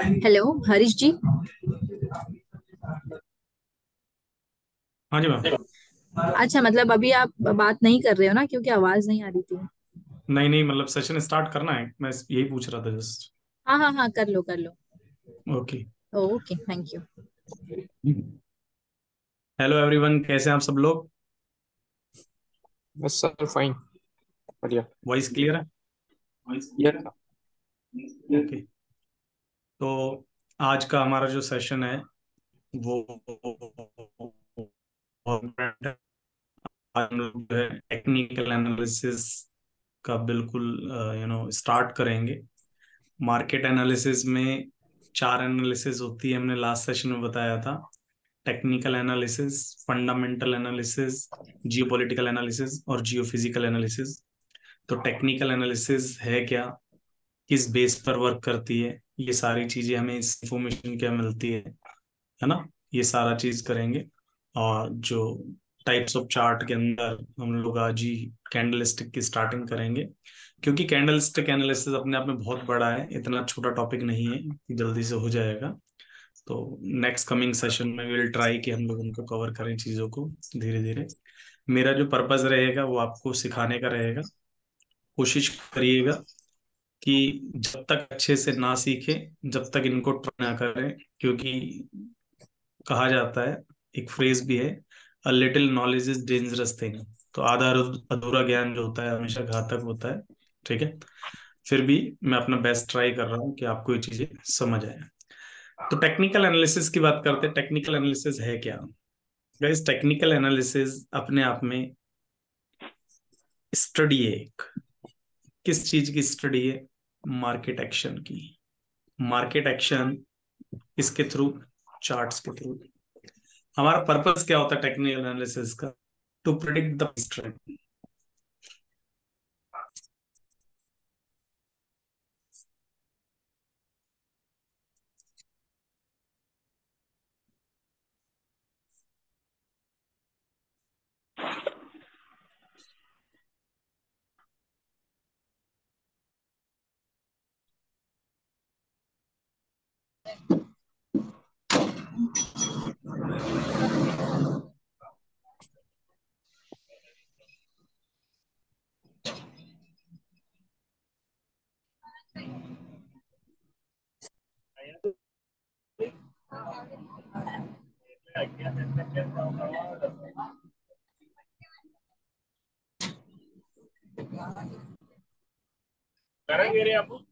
hello Harish ji हाँ जी ma'am. अच्छा मतलब अभी आप बात नहीं कर रहे हो ना क्योंकि आवाज़ नहीं आ रही थी। नहीं नहीं मतलब सेशन स्टार्ट करना है। मैं यही पूछ रहा था जस्ट हाँ हाँ हाँ कर लो कर लो। Okay okay thank you hello everyone कैसे हैं आप सब लोग? बस सर फाइन बढ़िया। वॉइस क्लियर है? यार ओके तो आज का हमारा जो सेशन है, वो हम लोग जो है टेक्निकल एनालिसिस का बिल्कुल यू नो स्टार्ट करेंगे। मार्केट एनालिसिस में चार एनालिसिस होती है, हमने लास्ट सेशन में बताया था। Technical analysis fundamental analysis geopolitical analysis और जियोफिजिकल एनालिसिस तो टेक्निकल एनालिसिस है क्या? किस बेस पर वर्क करती है, ये सारी चीज़ें हमें इस इंफॉर्मेशन क्या मिलती है है ना? ये सारा चीज़ करेंगे। और जो टाइप्स ऑफ़ चार्ट के अंदर हम लोग आज ही कैंडलस्टिक की स्टार्टिंग करेंगे। क्योंकि कैंडलस्टिक एनालिसिस अपने आप में बहुत बड़ा है, इतना छोटा टॉपिक नहीं है कि जल्दी से हो जाएगा। तो नेक्स्ट कमिंग सेशन में विल ट्राई कि हम लोग उनको कवर करें चीज़ों को धीरे धीरे मेरा जो पर्पज रहेगा, वो आपको सिखाने का रहेगा। कोशिश करिएगा कि जब तक अच्छे से ना सीखे, जब तक इनको ट्राई ना करें, क्योंकि कहा जाता है, एक फ्रेज भी है a little knowledge is dangerous thing तो आधा अधूरा ज्ञान जो होता है, हमेशा घातक होता है, ठीक है? फिर भी मैं अपना बेस्ट ट्राई कर रहा हूँ कि आपको ये चीज़ें समझ आए। तो टेक्निकल एनालिसिस की बात करते हैं टेक्निकल एनालिसिस है क्या? गाइस टेक्निकल एनालिसिस अपने आप में स्टडी है एक। किस चीज़ की स्टडी है? मार्केट एक्शन की। मार्केट एक्शन इसके थ्रू चार्ट्स के थ्रू हमारा पर्पस क्या होता है टेक्निकल एनालिसिस का? To predict the trend Sekarang ini apa?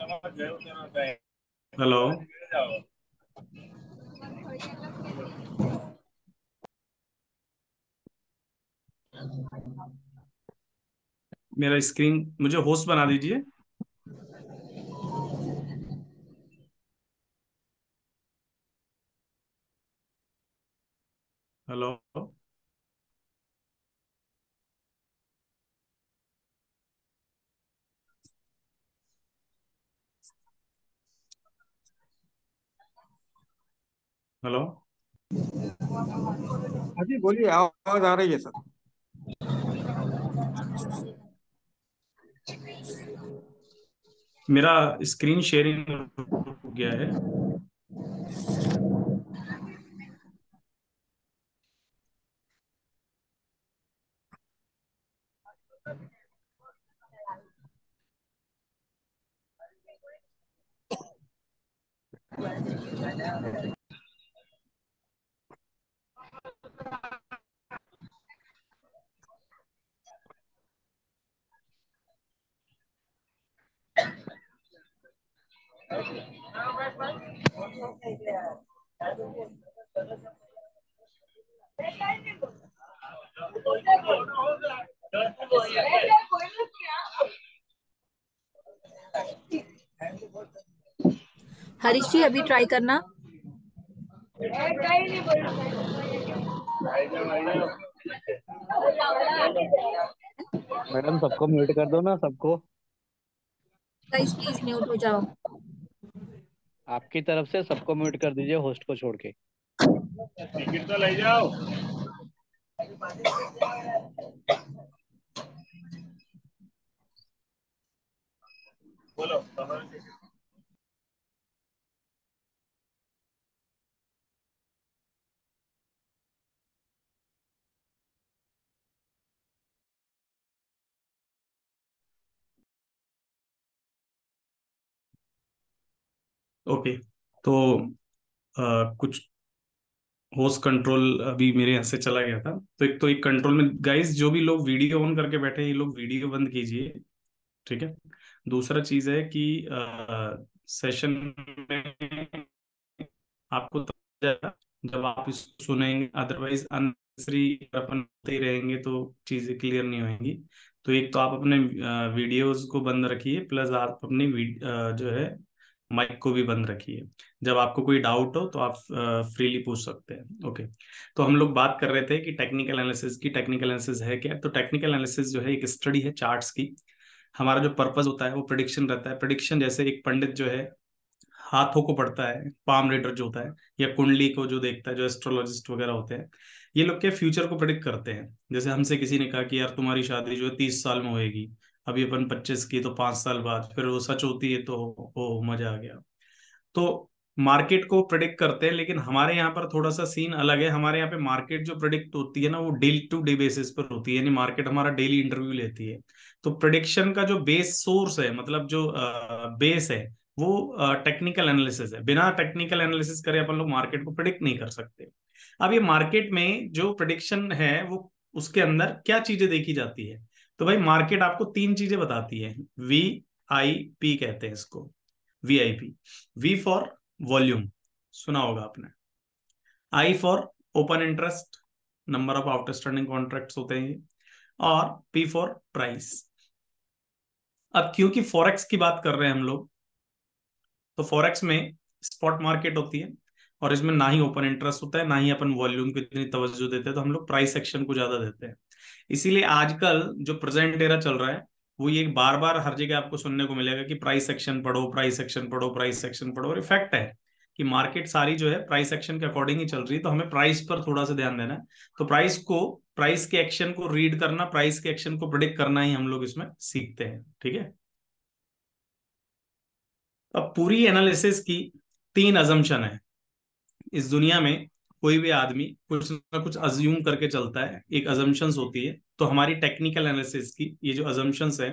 Hello. मेरा स्क्रीन मुझे होस्ट बना दीजिए हेलो हेलो। हाँ जी बोलिए आवाज़ आ रही है सर। मेरा स्क्रीन शेयरिंग हो गया है। हरीश जी अभी ट्राई करना। मैडम सबको म्यूट कर दो ना सबको। प्लीज़ म्यूट हो जाओ। आपकी तरफ़ से सबको म्यूट कर दीजिए होस्ट को छोड़ के। टिकट तो ले जाओ। बोलो ओके। तो आ, कुछ होस्ट कंट्रोल अभी मेरे यहाँ से चला गया था। तो एक तो एक कंट्रोल में गाइस जो भी लोग वीडियो ऑन करके बैठे ये लोग वीडियो बंद कीजिए ठीक है? दूसरा चीज़ है कि आ, सेशन में आपको जाएगा जब आप इसको सुनेंगे अदरवाइज़ अननेसेसरी अपन रहेंगे तो चीज़ें क्लियर नहीं होंगी। तो एक तो आप अपने वीडियोस को बंद रखिए प्लस आप अपनी जो है माइक को भी बंद रखिए। जब आपको कोई डाउट हो तो आप फ्रीली पूछ सकते हैं। ओके। तो हम लोग बात कर रहे थे कि टेक्निकल एनालिसिस की, टेक्निकल एनालिसिस है क्या? तो टेक्निकल एनालिसिस जो है एक स्टडी है चार्ट्स की। हमारा जो पर्पस होता है वो प्रिडिक्शन रहता है। प्रिडिक्शन जैसे एक पंडित जो है, हाथों को पढ़ता है, पाम रीडर जो होता है, या कुंडली को जो देखता है, जो एस्ट्रोलॉजिस्ट वगैरह होते हैं, ये लोग के फ्यूचर को प्रिडिक्ट करते हैं। जैसे हमसे किसी ने कहा कि यार तुम्हारी शादी जो है तीस साल में होएगी। अभी अपन पच्चीस की तो पाँच साल बाद, फिर वो सच होती है तो ओ मज़ा आ गया। तो मार्केट को प्रिडिक्ट करते हैं, लेकिन हमारे यहाँ पर थोड़ा सा सीन अलग है। हमारे यहाँ पे मार्केट जो प्रिडिक्ट होती है ना, वो डे टू डे बेसिस पर होती है, यानी मार्केट हमारा डेली इंटरव्यू लेती है। तो प्रिडिक्शन का जो बेस सोर्स है मतलब जो बेस है, वो टेक्निकल एनालिसिस है। बिना टेक्निकल एनालिसिस करे अपन लोग मार्केट को प्रिडिक्ट नहीं कर सकते। अब ये मार्केट में जो प्रिडिक्शन है, वो उसके अंदर क्या चीज़ें देखी जाती है? तो भाई मार्केट आपको तीन चीज़ें बताती है। वी आई पी कहते हैं इसको। V I P V for volume सुना होगा आपने। I for open interest number of outstanding contracts होते हैं और पी फॉर प्राइस अब क्योंकि फॉरेक्स की बात कर रहे हैं हम लोग तो फॉरेक्स में स्पॉट मार्केट होती है और इसमें ना ही ओपन इंटरेस्ट होता है, ना ही अपन वॉल्यूम को इतनी तवज्जो देते हैं तो हम लोग प्राइस सेक्शन को ज़्यादा देते हैं। इसीलिए आजकल जो प्रेजेंट एरा चल रहा है, वो ये बार बार हर जगह आपको सुनने को मिलेगा कि प्राइस सेक्शन पढ़ो प्राइस सेक्शन पढ़ो प्राइस सेक्शन पढ़ो। और इफ़ेक्ट है कि मार्केट सारी जो है प्राइस एक्शन के अकॉर्डिंग ही चल रही है तो हमें प्राइस पर थोड़ा सा ध्यान देना है। तो प्राइस को प्राइस के एक्शन को रीड करना प्राइस के एक्शन को प्रिडिक्ट करना ही हम लोग इसमें सीखते हैं, ठीक है? अब पूरी एनालिसिस की तीन अजम्पशन है। इस दुनिया में कोई भी आदमी कुछ ना कुछ अज्यूम करके चलता है, एक अजम्पशंस होती है तो हमारी टेक्निकल एनालिसिस की ये जो अजम्पशंस है,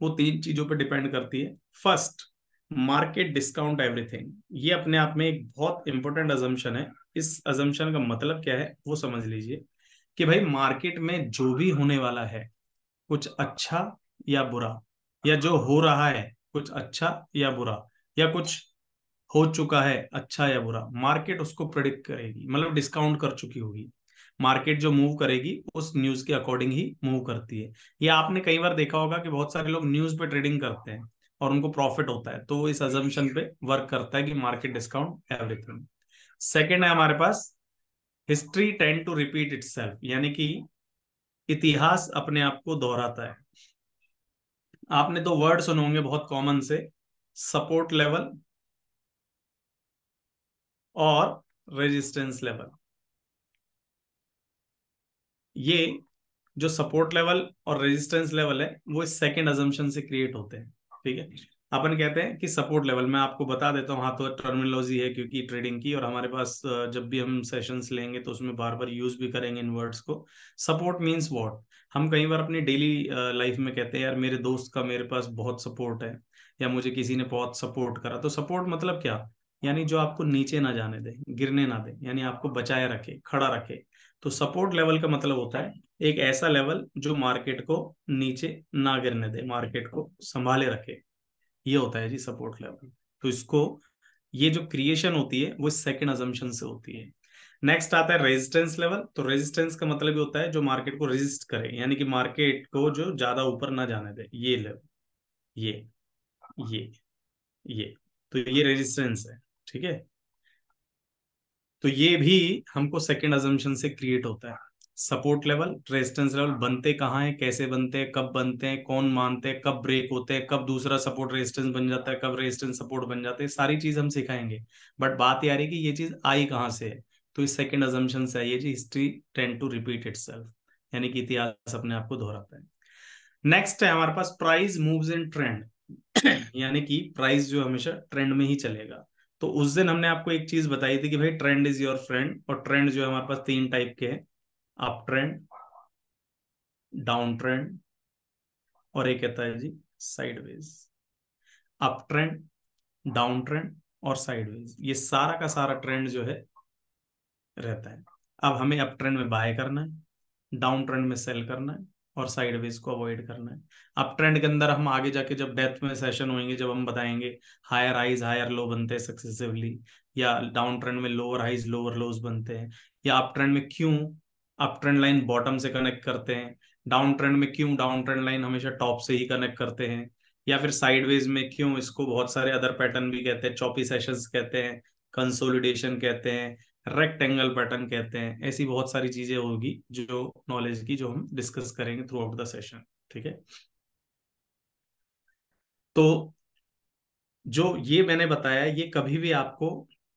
वो तीन चीज़ों पर डिपेंड करती है। फ़र्स्ट मार्केट डिस्काउंट एवरीथिंग ये अपने आप में एक बहुत इंपॉर्टेंट अजम्पशन है। इस अजम्पशन का मतलब क्या है, वो समझ लीजिए कि भाई मार्केट में जो भी होने वाला है, कुछ अच्छा या बुरा, या जो हो रहा है, कुछ अच्छा या बुरा, या कुछ हो चुका है अच्छा या बुरा, मार्केट उसको प्रिडिक्ट करेगी मतलब डिस्काउंट कर चुकी होगी। मार्केट जो मूव करेगी, उस न्यूज़ के अकॉर्डिंग ही मूव करती है। ये आपने कई बार देखा होगा कि बहुत सारे लोग न्यूज़ पे ट्रेडिंग करते हैं और उनको प्रॉफिट होता है तो इस अजम्पशन पे वर्क करता है कि मार्केट डिस्काउंट एवरीथिंग सेकेंड है हमारे पास history tend to repeat it यानी कि इतिहास अपने आप को दोहराता है। आपने तो वर्ड सुने होंगे बहुत कॉमन से सपोर्ट लेवल और रेजिस्टेंस लेवल ये जो सपोर्ट लेवल और रेजिस्टेंस लेवल है, वो इस सेकेंड अजम्पशन से क्रिएट होते हैं, ठीक है? अपन कहते हैं कि सपोर्ट लेवल मैं आपको बता देता हूँ हाँ तो टर्मिनोलॉजी है क्योंकि ट्रेडिंग की, और हमारे पास जब भी हम सेशंस लेंगे तो उसमें बार बार यूज़ भी करेंगे इन वर्ड्स को। सपोर्ट मींस व्हाट हम कई बार अपनी डेली लाइफ में कहते हैं, यार, मेरे दोस्त का मेरे पास बहुत सपोर्ट है, या मुझे किसी ने बहुत सपोर्ट करा। तो सपोर्ट मतलब क्या? यानी जो आपको नीचे ना जाने दे, गिरने ना दे, यानी आपको बचाए रखे, खड़ा रखे। तो सपोर्ट लेवल का मतलब होता है, एक ऐसा लेवल जो मार्केट को नीचे ना गिरने दे मार्केट को संभाले रखे। ये होता है जी सपोर्ट लेवल तो इसको, ये जो क्रिएशन होती है, वो सेकेंड अजम्पन से होती है। नेक्स्ट आता है रेजिस्टेंस लेवल तो रेजिस्टेंस का मतलब ये होता है, जो मार्केट को रेजिस्ट करे, यानी कि मार्केट को जो ज़्यादा ऊपर ना जाने दे, ये लेवल ये ये ये। तो ये रेजिस्टेंस है। ठीक है? तो ये भी हमको सेकेंड अजम्पन से क्रिएट होता है। सपोर्ट लेवल रेजिस्टेंस लेवल बनते कहाँ हैं, कैसे बनते हैं, कब बनते हैं, कौन मानते हैं, कब ब्रेक होते हैं, कब दूसरा सपोर्ट रेजिस्टेंस बन जाता है, कब रेजिस्टेंस सपोर्ट बन जाते हैं, सारी चीज़ हम सिखाएँगे। बट बात ये आ रही है कि ये चीज़ आई कहाँ से है? तो इस सेकेंड अजम्पन से आई है जी history tend to repeat it यानी कि इतिहास अपने आप को दोहराता है। नेक्स्ट है हमारे पास प्राइस मूव्स इन ट्रेंड यानी कि प्राइस जो हमेशा ट्रेंड में ही चलेगा। तो उस दिन हमने आपको एक चीज़ बताई थी कि भाई ट्रेंड इज़ योर फ्रेंड और ट्रेंड जो है हमारे पास तीन टाइप के हैं। अप ट्रेंड डाउन ट्रेंड और एक कहता है जी sideways up trend down trend और साइडवेज ये सारा का सारा ट्रेंड जो है रहता है। अब हमें अप ट्रेंड में बाय करना है डाउन ट्रेंड में सेल करना है। और साइडवेज को अवॉइड करना है। अप ट्रेंड के अंदर हम आगे जाके जब डेप्थ में सेशन होंगे, जब हम बताएँगे हायर हाइज हायर लो बनते हैं सक्सेसिवली या डाउन ट्रेंड में लोअर हाइज लोअर लोज बनते हैं, या अप ट्रेंड में क्यों अप ट्रेंड लाइन बॉटम से कनेक्ट करते हैं डाउन ट्रेंड में क्यों डाउन ट्रेंड लाइन हमेशा टॉप से ही कनेक्ट करते हैं, या फिर साइडवेज में क्यों, इसको बहुत सारे अदर पैटर्न भी कहते हैं चौपी सेशंस कहते हैं कंसोलिडेशन कहते हैं रेक्टेंगल पैटर्न कहते हैं, ऐसी बहुत सारी चीज़ें होगी जो नॉलेज की जो हम डिस्कस करेंगे थ्रू आउट द सेशन ठीक है? तो जो ये मैंने बताया, ये कभी भी आपको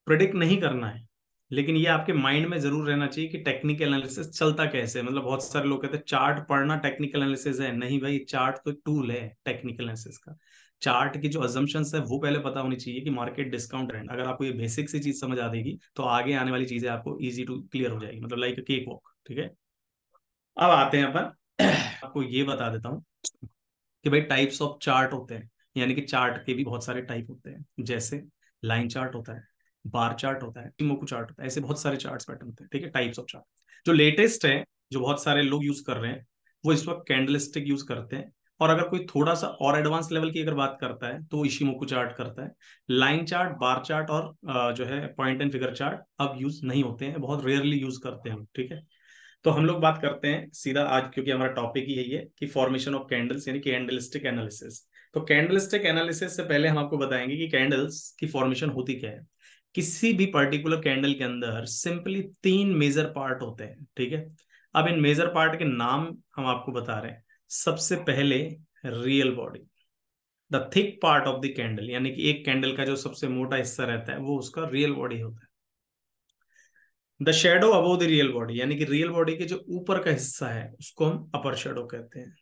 प्रिडिक्ट नहीं करना है, लेकिन ये आपके माइंड में ज़रूर रहना चाहिए कि टेक्निकल एनालिसिस चलता कैसे है। मतलब बहुत सारे लोग कहते हैं चार्ट पढ़ना टेक्निकल एनालिसिस है। नहीं भाई चार्ट तो टूल है टेक्निकल एनालिसिस का। चार्ट की जो अजम्पन है, वो पहले पता होनी चाहिए कि मार्केट डिस्काउंट ट्रेंड अगर आपको ये बेसिक सी चीज़ समझ आ देगी तो आगे आने वाली चीज़ें आपको इजी टू क्लियर हो जाएगी मतलब लाइक केक वॉक ठीक है? अब आते हैं अपन। आपको ये बता देता हूँ कि भाई टाइप्स ऑफ़ चार्ट होते हैं, यानी कि चार्ट के भी बहुत सारे टाइप होते हैं, जैसे लाइन चार्ट होता है बार चार्ट होता है मोकू चार्ट होता है, ऐसे बहुत सारे चार्ट पैटर्न होते हैं, ठीक है? टाइप्स ऑफ़ चार्ट जो लेटेस्ट है, जो बहुत सारे लोग यूज़ कर रहे हैं, वो इस वक्त कैंडलिस्टिक यूज़ करते हैं और अगर कोई थोड़ा सा और एडवांस लेवल की अगर बात करता है तो इशीमोकू चार्ट करता है। लाइन चार्ट बार चार्ट और जो है पॉइंट एंड फिगर चार्ट अब यूज़ नहीं होते हैं, बहुत रेयरली यूज़ करते हैं ठीक है? तो हम लोग बात करते हैं सीधा आज, क्योंकि हमारा टॉपिक ही है कि फॉर्मेशन ऑफ़ कैंडल्स यानी कैंडलिस्टिक एनालिसिस तो कैंडलिस्टिक एनालिसिस से पहले हम आपको बताएँगे कि कैंडल्स की फॉर्मेशन होती क्या है। किसी भी पर्टिकुलर कैंडल के अंदर सिंपली तीन मेजर पार्ट होते हैं, ठीक है? अब इन मेजर पार्ट के नाम हम आपको बता रहे हैं। सबसे पहले real body the thick part of the candle यानी कि एक कैंडल का जो सबसे मोटा हिस्सा रहता है, वो उसका रियल बॉडी होता है। The shadow above the real body यानी कि रियल बॉडी के जो ऊपर का हिस्सा है, उसको हम अपर शेडो कहते हैं।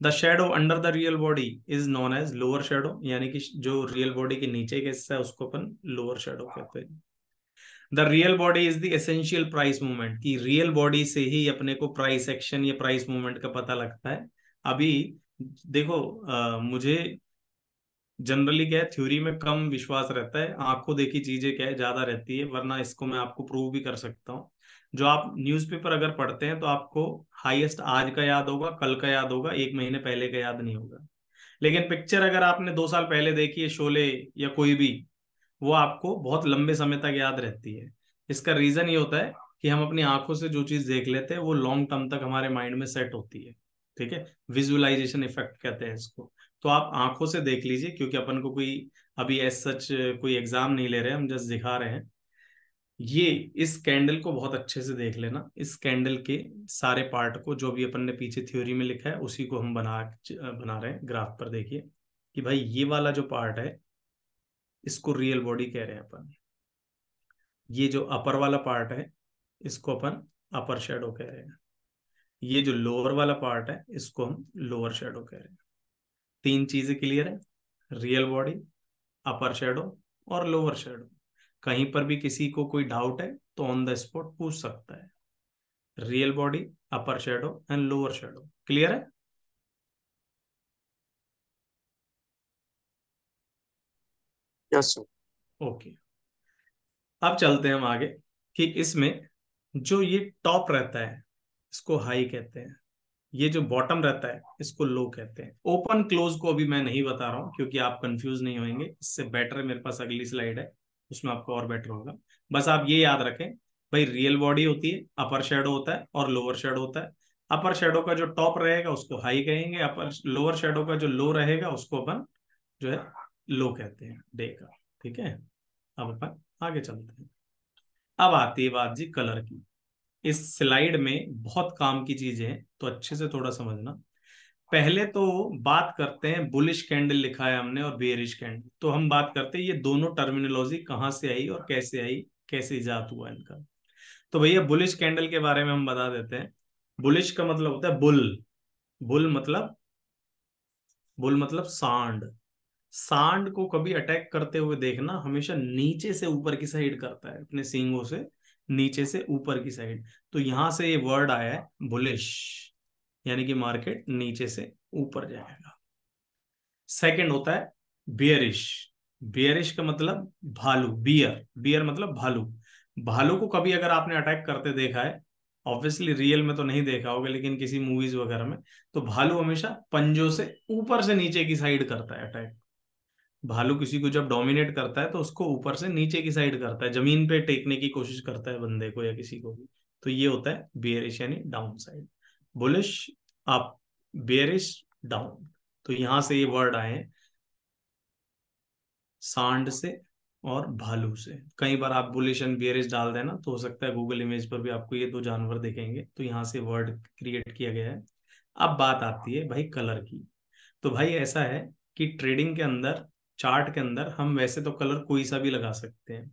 The shadow under the real body is known as lower shadow यानी कि जो रियल बॉडी के नीचे का हिस्सा है, उसको अपन लोअर शेडो कहते हैं। The real body is the essential price movement की रियल बॉडी से ही अपने को प्राइस एक्शन या प्राइस मूवमेंट का पता लगता है। अभी देखो आ, मुझे जनरली क्या है थ्योरी में कम विश्वास रहता है। आँखों देखी चीज़ें क्या है ज़्यादा रहती है वरना इसको मैं आपको प्रूव भी कर सकता हूँ। जो आप न्यूज़पेपर अगर पढ़ते हैं तो आपको हाईएस्ट आज का याद होगा कल का याद होगा एक महीने पहले का याद नहीं होगा। लेकिन पिक्चर अगर आपने दो साल पहले देखी है शोले या कोई भी वो आपको बहुत लंबे समय तक याद रहती है। इसका रीजन ये होता है कि हम अपनी आँखों से जो चीज़ देख लेते हैं, वो लॉन्ग टर्म तक हमारे माइंड में सेट होती है। ठीक है? विजुअलाइजेशन इफ़ेक्ट कहते हैं इसको। तो आप आँखों से देख लीजिए, क्योंकि अपन को कोई अभी एज सच कोई एग्ज़ाम नहीं ले रहे, हम जस्ट दिखा रहे हैं। ये इस कैंडल को बहुत अच्छे से देख लेना। इस कैंडल के सारे पार्ट को, जो भी अपन ने पीछे थ्योरी में लिखा है, उसी को हम बना बना रहे हैं ग्राफ पर देखिए। कि भाई ये वाला जो पार्ट है इसको रियल बॉडी कह रहे हैं अपन। ये जो अपर वाला पार्ट है, इसको अपन अपर शेडो कह रहे हैं। ये जो लोअर वाला पार्ट है, इसको हम लोअर शेडो कह रहे हैं। तीन चीज़ें क्लियर है रियल बॉडी अपर शेडो और लोअर शेडो कहीं पर भी किसी को कोई डाउट है तो ऑन द स्पॉट पूछ सकता है। Real body upper shadow and lower shadow clear है? यस ओके अब चलते हैं हम आगे कि इसमें जो ये टॉप रहता है, इसको हाई कहते हैं। ये जो बॉटम रहता है, इसको लो कहते हैं। ओपन क्लोज को अभी मैं नहीं बता रहा हूँ, क्योंकि आप कंफ्यूज नहीं होंगे इससे बेटर मेरे पास अगली स्लाइड है, उसमें आपको और बेटर होगा। बस आप ये याद रखें, भाई रियल बॉडी होती है अपर शेडो होता है और लोअर शेडो होता है। अपर शेडो का जो टॉप रहेगा, उसको हाई कहेंगे। अपर लोअर शेडो का जो लो रहेगा, उसको अपन जो है लो कहते हैं डे का, ठीक है? अब अपन आगे चलते हैं। अब आती है बात जी कलर की। इस स्लाइड में बहुत काम की चीज़ें हैं तो अच्छे से थोड़ा समझना। पहले तो बात करते हैं, बुलिश कैंडल लिखा है हमने और बेरिश कैंडल। तो हम बात करते हैं, ये दोनों टर्मिनोलॉजी कहाँ से आई और कैसे आई, कैसे इजाद हुआ इनका। तो भैया, बुलिश कैंडल के बारे में हम बता देते हैं। बुलिश का मतलब होता है बुल। बुल मतलब बुल मतलब सांड। सांड को कभी अटैक करते हुए देखना हमेशा नीचे से ऊपर की साइड करता है, अपने सींगों से नीचे से ऊपर की साइड। तो यहाँ से ये वर्ड आया है, बुलिश, यानी कि मार्केट नीचे से ऊपर जाएगा। सेकंड होता है, बियरिश। बियरिश का मतलब भालू, बियर। बियर मतलब भालू। भालू को कभी अगर आपने अटैक करते देखा है, ऑब्वियसली रियल में तो नहीं देखा होगा, लेकिन किसी मूवीज़ वगैरह में तो भालू हमेशा पंजों से ऊपर से नीचे की साइड करता है अटैक। भालू किसी को जब डोमिनेट करता है तो उसको ऊपर से नीचे की साइड करता है, ज़मीन पे टेकने की कोशिश करता है बंदे को या किसी को भी। तो ये होता है बियरिश यानी down side bullish up bearish down तो यहाँ से ये वर्ड आए सांड से और भालू से। कई बार आप बुलिश एंड बियरिश डाल देना तो हो सकता है गूगल इमेज पर भी आपको ये दो जानवर दिखेंगे। तो यहाँ से वर्ड क्रिएट किया गया है। अब बात आती है भाई कलर की। तो भाई ऐसा है कि ट्रेडिंग के अंदर चार्ट के अंदर हम वैसे तो कलर कोई सा भी लगा सकते हैं।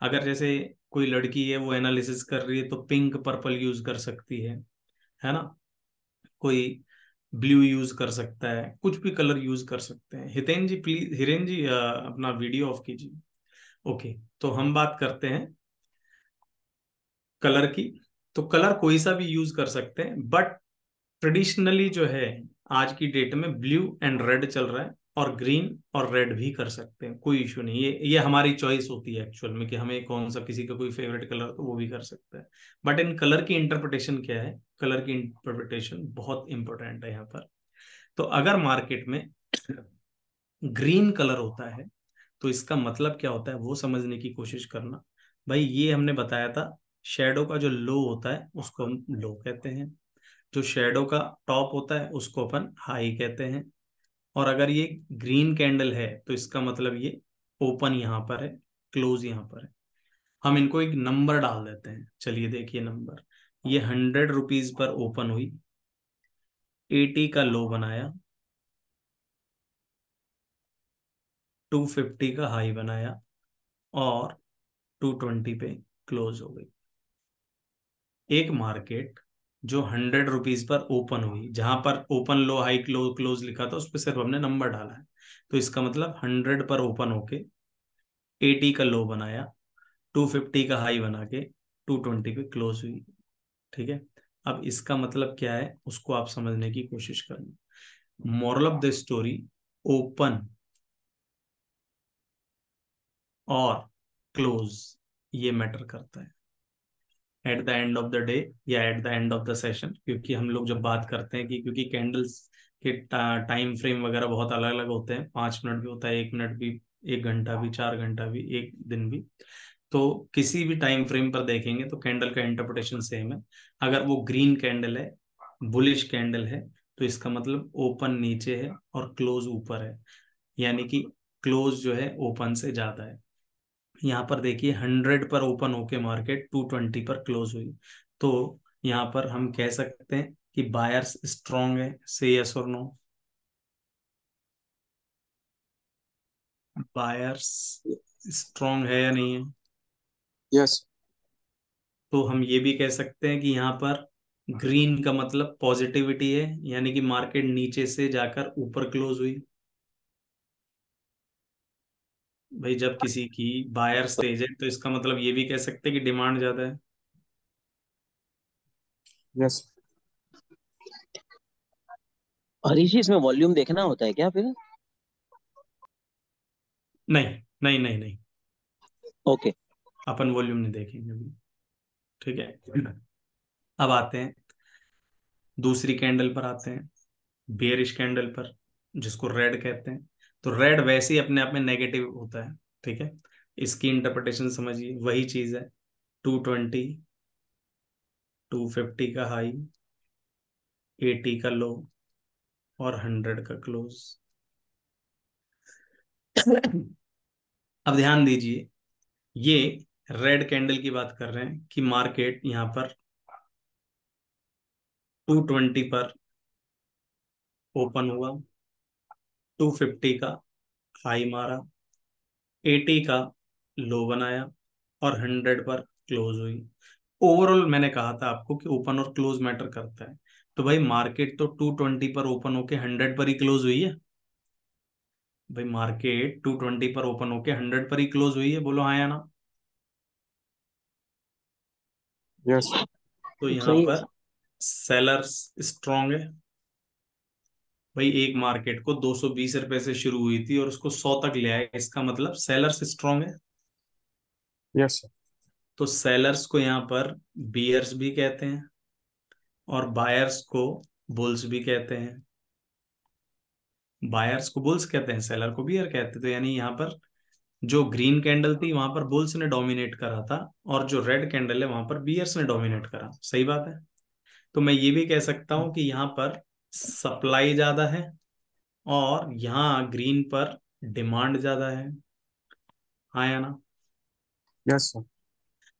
अगर जैसे कोई लड़की है, वो एनालिसिस कर रही है तो पिंक पर्पल यूज़ कर सकती है है ना? कोई ब्लू यूज़ कर सकता है, कुछ भी कलर यूज़ कर सकते हैं। हितेन जी प्लीज़ हिरेन जी अपना वीडियो ऑफ़ कीजिए। ओके तो हम बात करते हैं कलर की। तो कलर कोई सा भी यूज़ कर सकते हैं बट ट्रेडिशनली जो है, आज की डेट में ब्लू एंड रेड चल रहा है। और ग्रीन और रेड भी कर सकते हैं, कोई इशू नहीं। ये ये हमारी चॉइस होती है एक्चुअल में कि हमें कौन सा किसी का कोई फेवरेट कलर तो वो भी कर सकता है। बट इन कलर की इंटरप्रिटेशन क्या है? कलर की इंटरप्रिटेशन बहुत इंपॉर्टेंट है यहाँ पर। तो अगर मार्केट में ग्रीन कलर होता है तो इसका मतलब क्या होता है? वो समझने की कोशिश करना। भाई, ये हमने बताया था शेडो का जो लो होता है, उसको हम लो कहते हैं। जो शेडो का टॉप होता है, उसको अपन हाई कहते हैं। और अगर ये ग्रीन कैंडल है तो इसका मतलब ये ओपन यहाँ पर है क्लोज यहाँ पर है। हम इनको एक नंबर डाल देते हैं। चलिए देखिए नंबर ये हंड्रेड रुपीज़ पर ओपन हुई। एटी का लो बनाया। टू फिफ्टी का हाई बनाया और टू ट्वेंटी पे क्लोज हो गई। एक मार्केट जो हंड्रेड रुपीज़ पर ओपन हुई। जहाँ पर open low high close close लिखा था, उस पर सिर्फ़ हमने नंबर डाला है। तो इसका मतलब हंड्रेड पर ओपन होके एटी का लो बनाया टू फिफ्टी का हाई बना के टू ट्वेंटी पे क्लोज हुई। ठीक है? अब इसका मतलब क्या है? उसको आप समझने की कोशिश करना। Moral of the story open और क्लोज ये मैटर करता है। At the end of the day या at the end of the session क्योंकि हम लोग जब बात करते हैं कि, क्योंकि कैंडल्स के टाइम फ्रेम वगैरह बहुत अलग अलग होते हैं। पाँच मिनट भी होता है, एक मिनट भी, एक घंटा भी, चार घंटा भी, एक दिन भी। तो किसी भी टाइम फ्रेम पर देखेंगे तो कैंडल का इंटरप्रिटेशन सेम है। अगर वो ग्रीन कैंडल है बुलिश कैंडल है तो इसका मतलब ओपन नीचे है और क्लोज ऊपर है। यानी कि क्लोज जो है ओपन से ज़्यादा है। यहाँ पर देखिए हंड्रेड पर ओपन होके मार्केट टू ट्वेंटी पर क्लोज हुई। तो यहाँ पर हम कह सकते हैं कि बायर्स स्ट्रॉन्ग है से यस और नो बायर्स स्ट्रॉन्ग है या नहीं है? Yes yes. तो हम ये भी कह सकते हैं कि यहाँ पर ग्रीन का मतलब पॉजिटिविटी है यानी कि मार्केट नीचे से जाकर ऊपर क्लोज हुई। भाई जब किसी की बायर स्टेज है तो इसका मतलब ये भी कह सकते हैं कि डिमांड ज़्यादा है? यस हरीश इसमें वॉल्यूम देखना होता है क्या फिर? नहीं नहीं नहीं नहीं। Okay okay. अपन वॉल्यूम नहीं देखेंगे अभी। ठीक है? अब आते हैं। दूसरी कैंडल पर आते हैं। बेरिश कैंडल पर जिसको रेड कहते हैं। तो रेड वैसे ही अपने आप में नेगेटिव होता है, ठीक है? इसकी इंटरप्रिटेशन समझिए, वही चीज़ है। टू ट्वेंटी टू फिफ्टी का हाई एटी का लो और हंड्रेड का क्लोज अब ध्यान दीजिए, ये रेड कैंडल की बात कर रहे हैं कि मार्केट यहाँ पर 220 पर ओपन हुआ। 250 का हाई मारा 80 का लो बनाया और 100 पर क्लोज हुई। ओवरऑल मैंने कहा था आपको कि ओपन और क्लोज मैटर करता है। तो भाई मार्केट तो 220 पर ओपन होके 100 पर ही क्लोज हुई है? भाई मार्केट 220 पर ओपन होके 100 पर ही क्लोज हुई है? बोलो हाँ या ना। यस तो यहाँ पर सेलर्स स्ट्रॉन्ग है। भाई एक मार्केट को दो सौ बीस रुपए से शुरू हुई थी और उसको सौ तक ले आए। इसका मतलब सेलर्स स्ट्रॉन्ग है। यस तो सेलर्स को यहाँ पर बियर्स भी कहते हैं और बायर्स को बुल्स भी कहते हैं। बायर्स को बुल्स कहते हैं सेलर को बियर कहते हैं। तो यानी यहाँ पर जो ग्रीन कैंडल थी वहाँ पर बुल्स ने डोमिनेट करा था और जो रेड कैंडल है वहाँ पर बियर्स ने डोमिनेट करा। सही बात है? तो मैं ये भी कह सकता हूँ कि यहाँ पर सप्लाई ज़्यादा है और यहाँ ग्रीन पर डिमांड ज़्यादा है। हाँ या ना? यस सर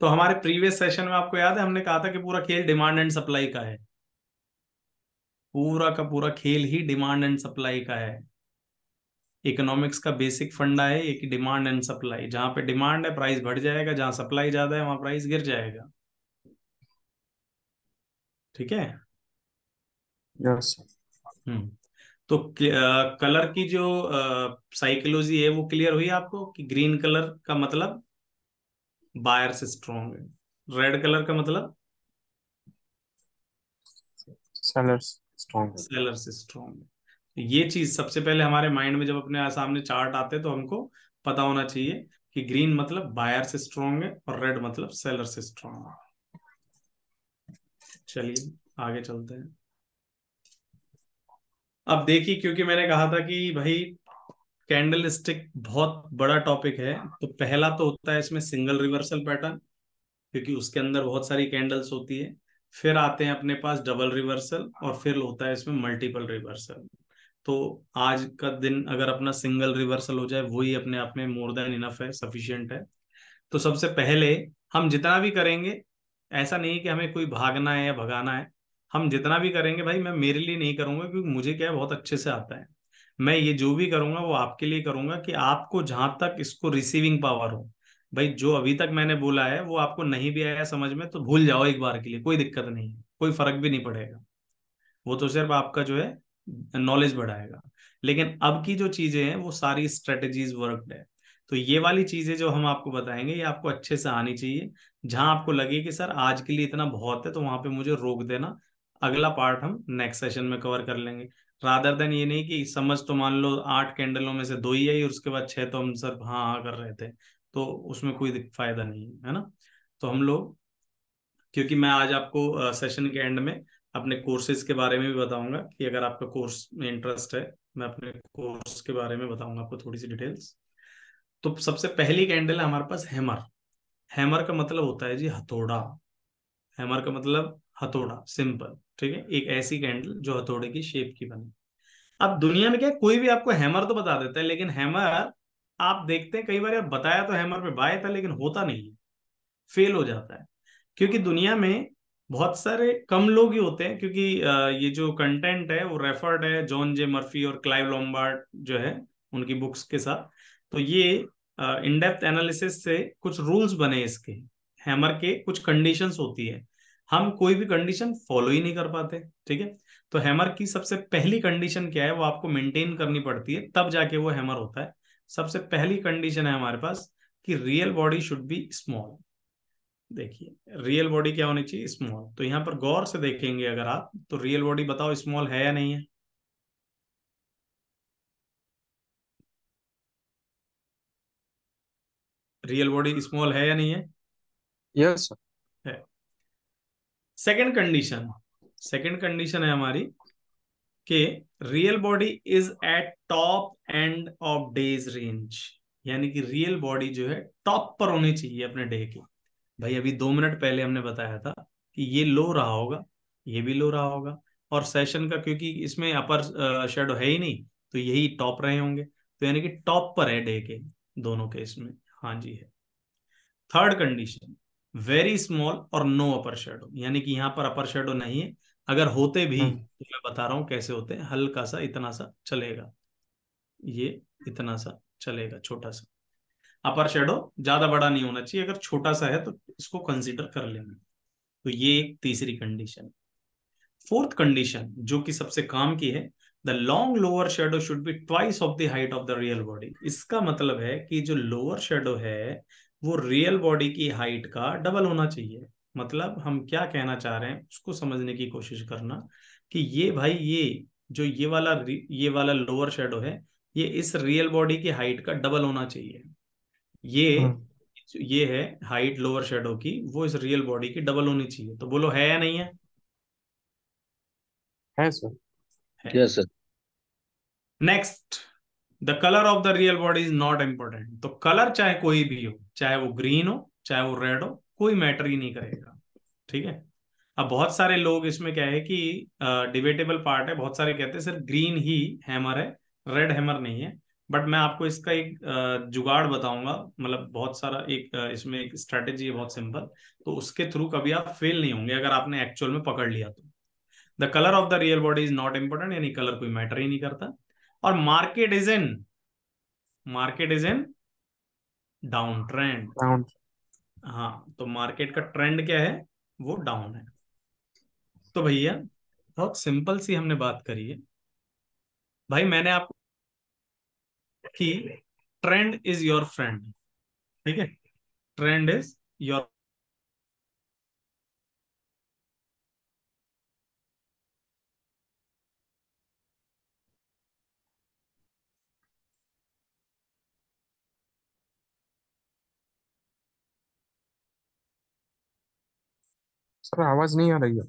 तो हमारे प्रीवियस सेशन में आपको याद है हमने कहा था कि पूरा खेल डिमांड एंड सप्लाई का है। पूरा का पूरा खेल ही डिमांड एंड सप्लाई का है। इकोनॉमिक्स का बेसिक फंडा है एक डिमांड एंड सप्लाई। जहाँ पे डिमांड है प्राइस बढ़ जाएगा जहाँ सप्लाई ज़्यादा है वहाँ प्राइस गिर जाएगा। ठीक है? Yes hmm. तो कलर की जो साइकोलॉजी है वो क्लियर हुई आपको कि ग्रीन कलर का मतलब? बायर से स्ट्रॉन्ग है। रेड कलर का मतलब? सेलर्स स्ट्रॉन्ग सेलर से स्ट्रॉन्ग है। ये चीज़ सबसे पहले हमारे माइंड में जब अपने सामने चार्ट आते हैं तो हमको पता होना चाहिए कि ग्रीन मतलब बायर से स्ट्रॉन्ग है और रेड मतलब सेलर से स्ट्रॉन्ग है। चलिए आगे चलते हैं। अब देखिए, क्योंकि मैंने कहा था कि भाई कैंडल स्टिक बहुत बड़ा टॉपिक है तो पहला तो होता है इसमें सिंगल रिवर्सल पैटर्न क्योंकि उसके अंदर बहुत सारी कैंडल्स होती है। फिर आते हैं अपने पास डबल रिवर्सल और फिर होता है इसमें मल्टीपल रिवर्सल तो आज का दिन अगर अपना सिंगल रिवर्सल हो जाए, वही अपने आप में मोर देन इनफ है सफिशियंट है। तो सबसे पहले हम जितना भी करेंगे, ऐसा नहीं कि हमें कोई भागना है या भगाना है हम जितना भी करेंगे भाई, मैं मेरे लिए नहीं करूँगा क्योंकि मुझे क्या है, बहुत अच्छे से आता है। मैं ये जो भी करूँगा, वो आपके लिए करूँगा कि आपको जहाँ तक इसको रिसीविंग पावर हो। भाई, जो अभी तक मैंने बोला है, वो आपको नहीं भी आया समझ में तो भूल जाओ एक बार के लिए, कोई दिक्कत नहीं है, कोई फ़र्क भी नहीं पड़ेगा। वो तो सिर्फ़ आपका जो है नॉलेज बढ़ाएगा। लेकिन अब की जो चीज़ें हैं, वो सारी स्ट्रेटेजीज वर्कड है। तो ये वाली चीज़ें जो हम आपको बताएँगे, ये आपको अच्छे से आनी चाहिए। जहाँ आपको लगे कि, सर, आज के लिए इतना बहुत है तो वहाँ पे मुझे रोक देना। अगला पार्ट हम नेक्स्ट सेशन में कवर कर लेंगे। रादर देन ये नहीं कि समझ तो मान लो आठ कैंडलों में से दो ही आई और उसके बाद छह तो हम सर हाँ हाँ कर रहे थे तो उसमें कोई फ़ायदा नहीं है ना? तो हम लोग, क्योंकि मैं आज आपको सेशन के एंड में अपने कोर्सेज के बारे में भी बताऊँगा, कि अगर आपका कोर्स में इंटरेस्ट है, मैं अपने कोर्स के बारे में बताऊँगा आपको थोड़ी सी डिटेल्स तो सबसे पहली कैंडल है हमारे पास हैमर हैमर का मतलब होता है जी हथौड़ा। हैमर का मतलब हथौड़ा सिंपल ठीक है? एक ऐसी कैंडल जो हथौड़े की शेप की बने। अब दुनिया में क्या कोई भी आपको हैमर तो बता देता है, लेकिन हैमर आप देखते हैं, कई बार यार बताया तो हैमर पे बाय था, लेकिन होता नहीं है। फेल हो जाता है। क्योंकि दुनिया में बहुत सारे कम लोग ही होते हैं, क्योंकि ये जो कंटेंट है, वो रेफर्ड है जॉन जे मर्फी और क्लाइव लॉम्बार्ड जो है, उनकी बुक्स के साथ। तो ये इनडेप्थ एनालिसिस से कुछ रूल्स बने इसके। हैमर के कुछ कंडीशंस होती है। हम कोई भी कंडीशन फॉलो ही नहीं कर पाते, ठीक है? तो हैमर की सबसे पहली कंडीशन क्या है, वो आपको मेंटेन करनी पड़ती है, तब जाके वो हैमर होता है। सबसे पहली कंडीशन है हमारे पास कि real body should be small देखिए रियल बॉडी क्या होनी चाहिए? स्मॉल तो यहाँ पर गौर से देखेंगे अगर आप तो रियल बॉडी बताओ स्मॉल है या नहीं है। रियल बॉडी स्मॉल है या नहीं है? यस है सेकंड कंडीशन सेकेंड कंडीशन है हमारी कि real body is at top end of day's range यानी कि रियल बॉडी जो है टॉप पर होनी चाहिए अपने डे के। भाई, अभी दो मिनट पहले हमने बताया था कि ये लो रहा होगा, ये भी लो रहा होगा। और सेशन का क्योंकि इसमें अपर शेडो है ही नहीं तो यही टॉप रहे होंगे। तो यानी कि टॉप पर है डे के, दोनों केस में। हाँ जी, है। थर्ड कंडीशन वेरी स्मॉल और नो अपर शेडो यानी कि यहाँ पर अपर शेडो नहीं है। अगर होते भी तो मैं बता रहा हूँ कैसे होते हैं। हल्का सा इतना सा चलेगा। ये इतना सा चलेगा छोटा सा। अपर शेडो ज़्यादा बड़ा नहीं होना चाहिए। अगर छोटा सा है तो इसको कंसिडर कर लेना। तो ये एक तीसरी कंडीशन फोर्थ कंडीशन जो कि सबसे काम की है the long lower shadow should be twice of the height of the real body इसका मतलब है कि जो लोअर शेडो है वो रियल बॉडी की हाइट का डबल होना चाहिए। मतलब हम क्या कहना चाह रहे हैं उसको समझने की कोशिश करना कि ये भाई ये जो ये वाला ये वाला लोअर शेडो है ये इस रियल बॉडी की हाइट का डबल होना चाहिए। ये ये है हाइट लोअर शेडो की वो इस रियल बॉडी की डबल होनी चाहिए। तो बोलो है या नहीं है? है sir yes sir next the colour of the real body is not important तो कलर चाहे कोई भी हो चाहे वो ग्रीन हो चाहे वो रेड हो कोई मैटर ही नहीं करेगा। ठीक है? अब बहुत सारे लोग इसमें क्या है कि डिबेटेबल uh, पार्ट है। बहुत सारे कहते हैं सिर्फ़ ग्रीन ही हैमर है रेड हैमर नहीं है। बट मैं आपको इसका एक uh, जुगाड़ बताऊँगा। मतलब बहुत सारा एक uh, इसमें एक स्ट्रेटेजी है बहुत सिंपल तो उसके थ्रू कभी आप फेल नहीं होंगे अगर आपने एक्चुअल में पकड़ लिया तो। The colour of the real body is not important यानी कलर कोई मैटर ही नहीं करता। और market is in market is in down trend down हाँ तो मार्केट का ट्रेंड क्या है? वो डाउन है। तो भैया बहुत सिंपल सी हमने बात करी है। भाई मैंने आपको कि ट्रेंड इज़ योर फ्रेंड ठीक है? ट्रेंड इज़ योर सर आवाज़ नहीं आ रही है।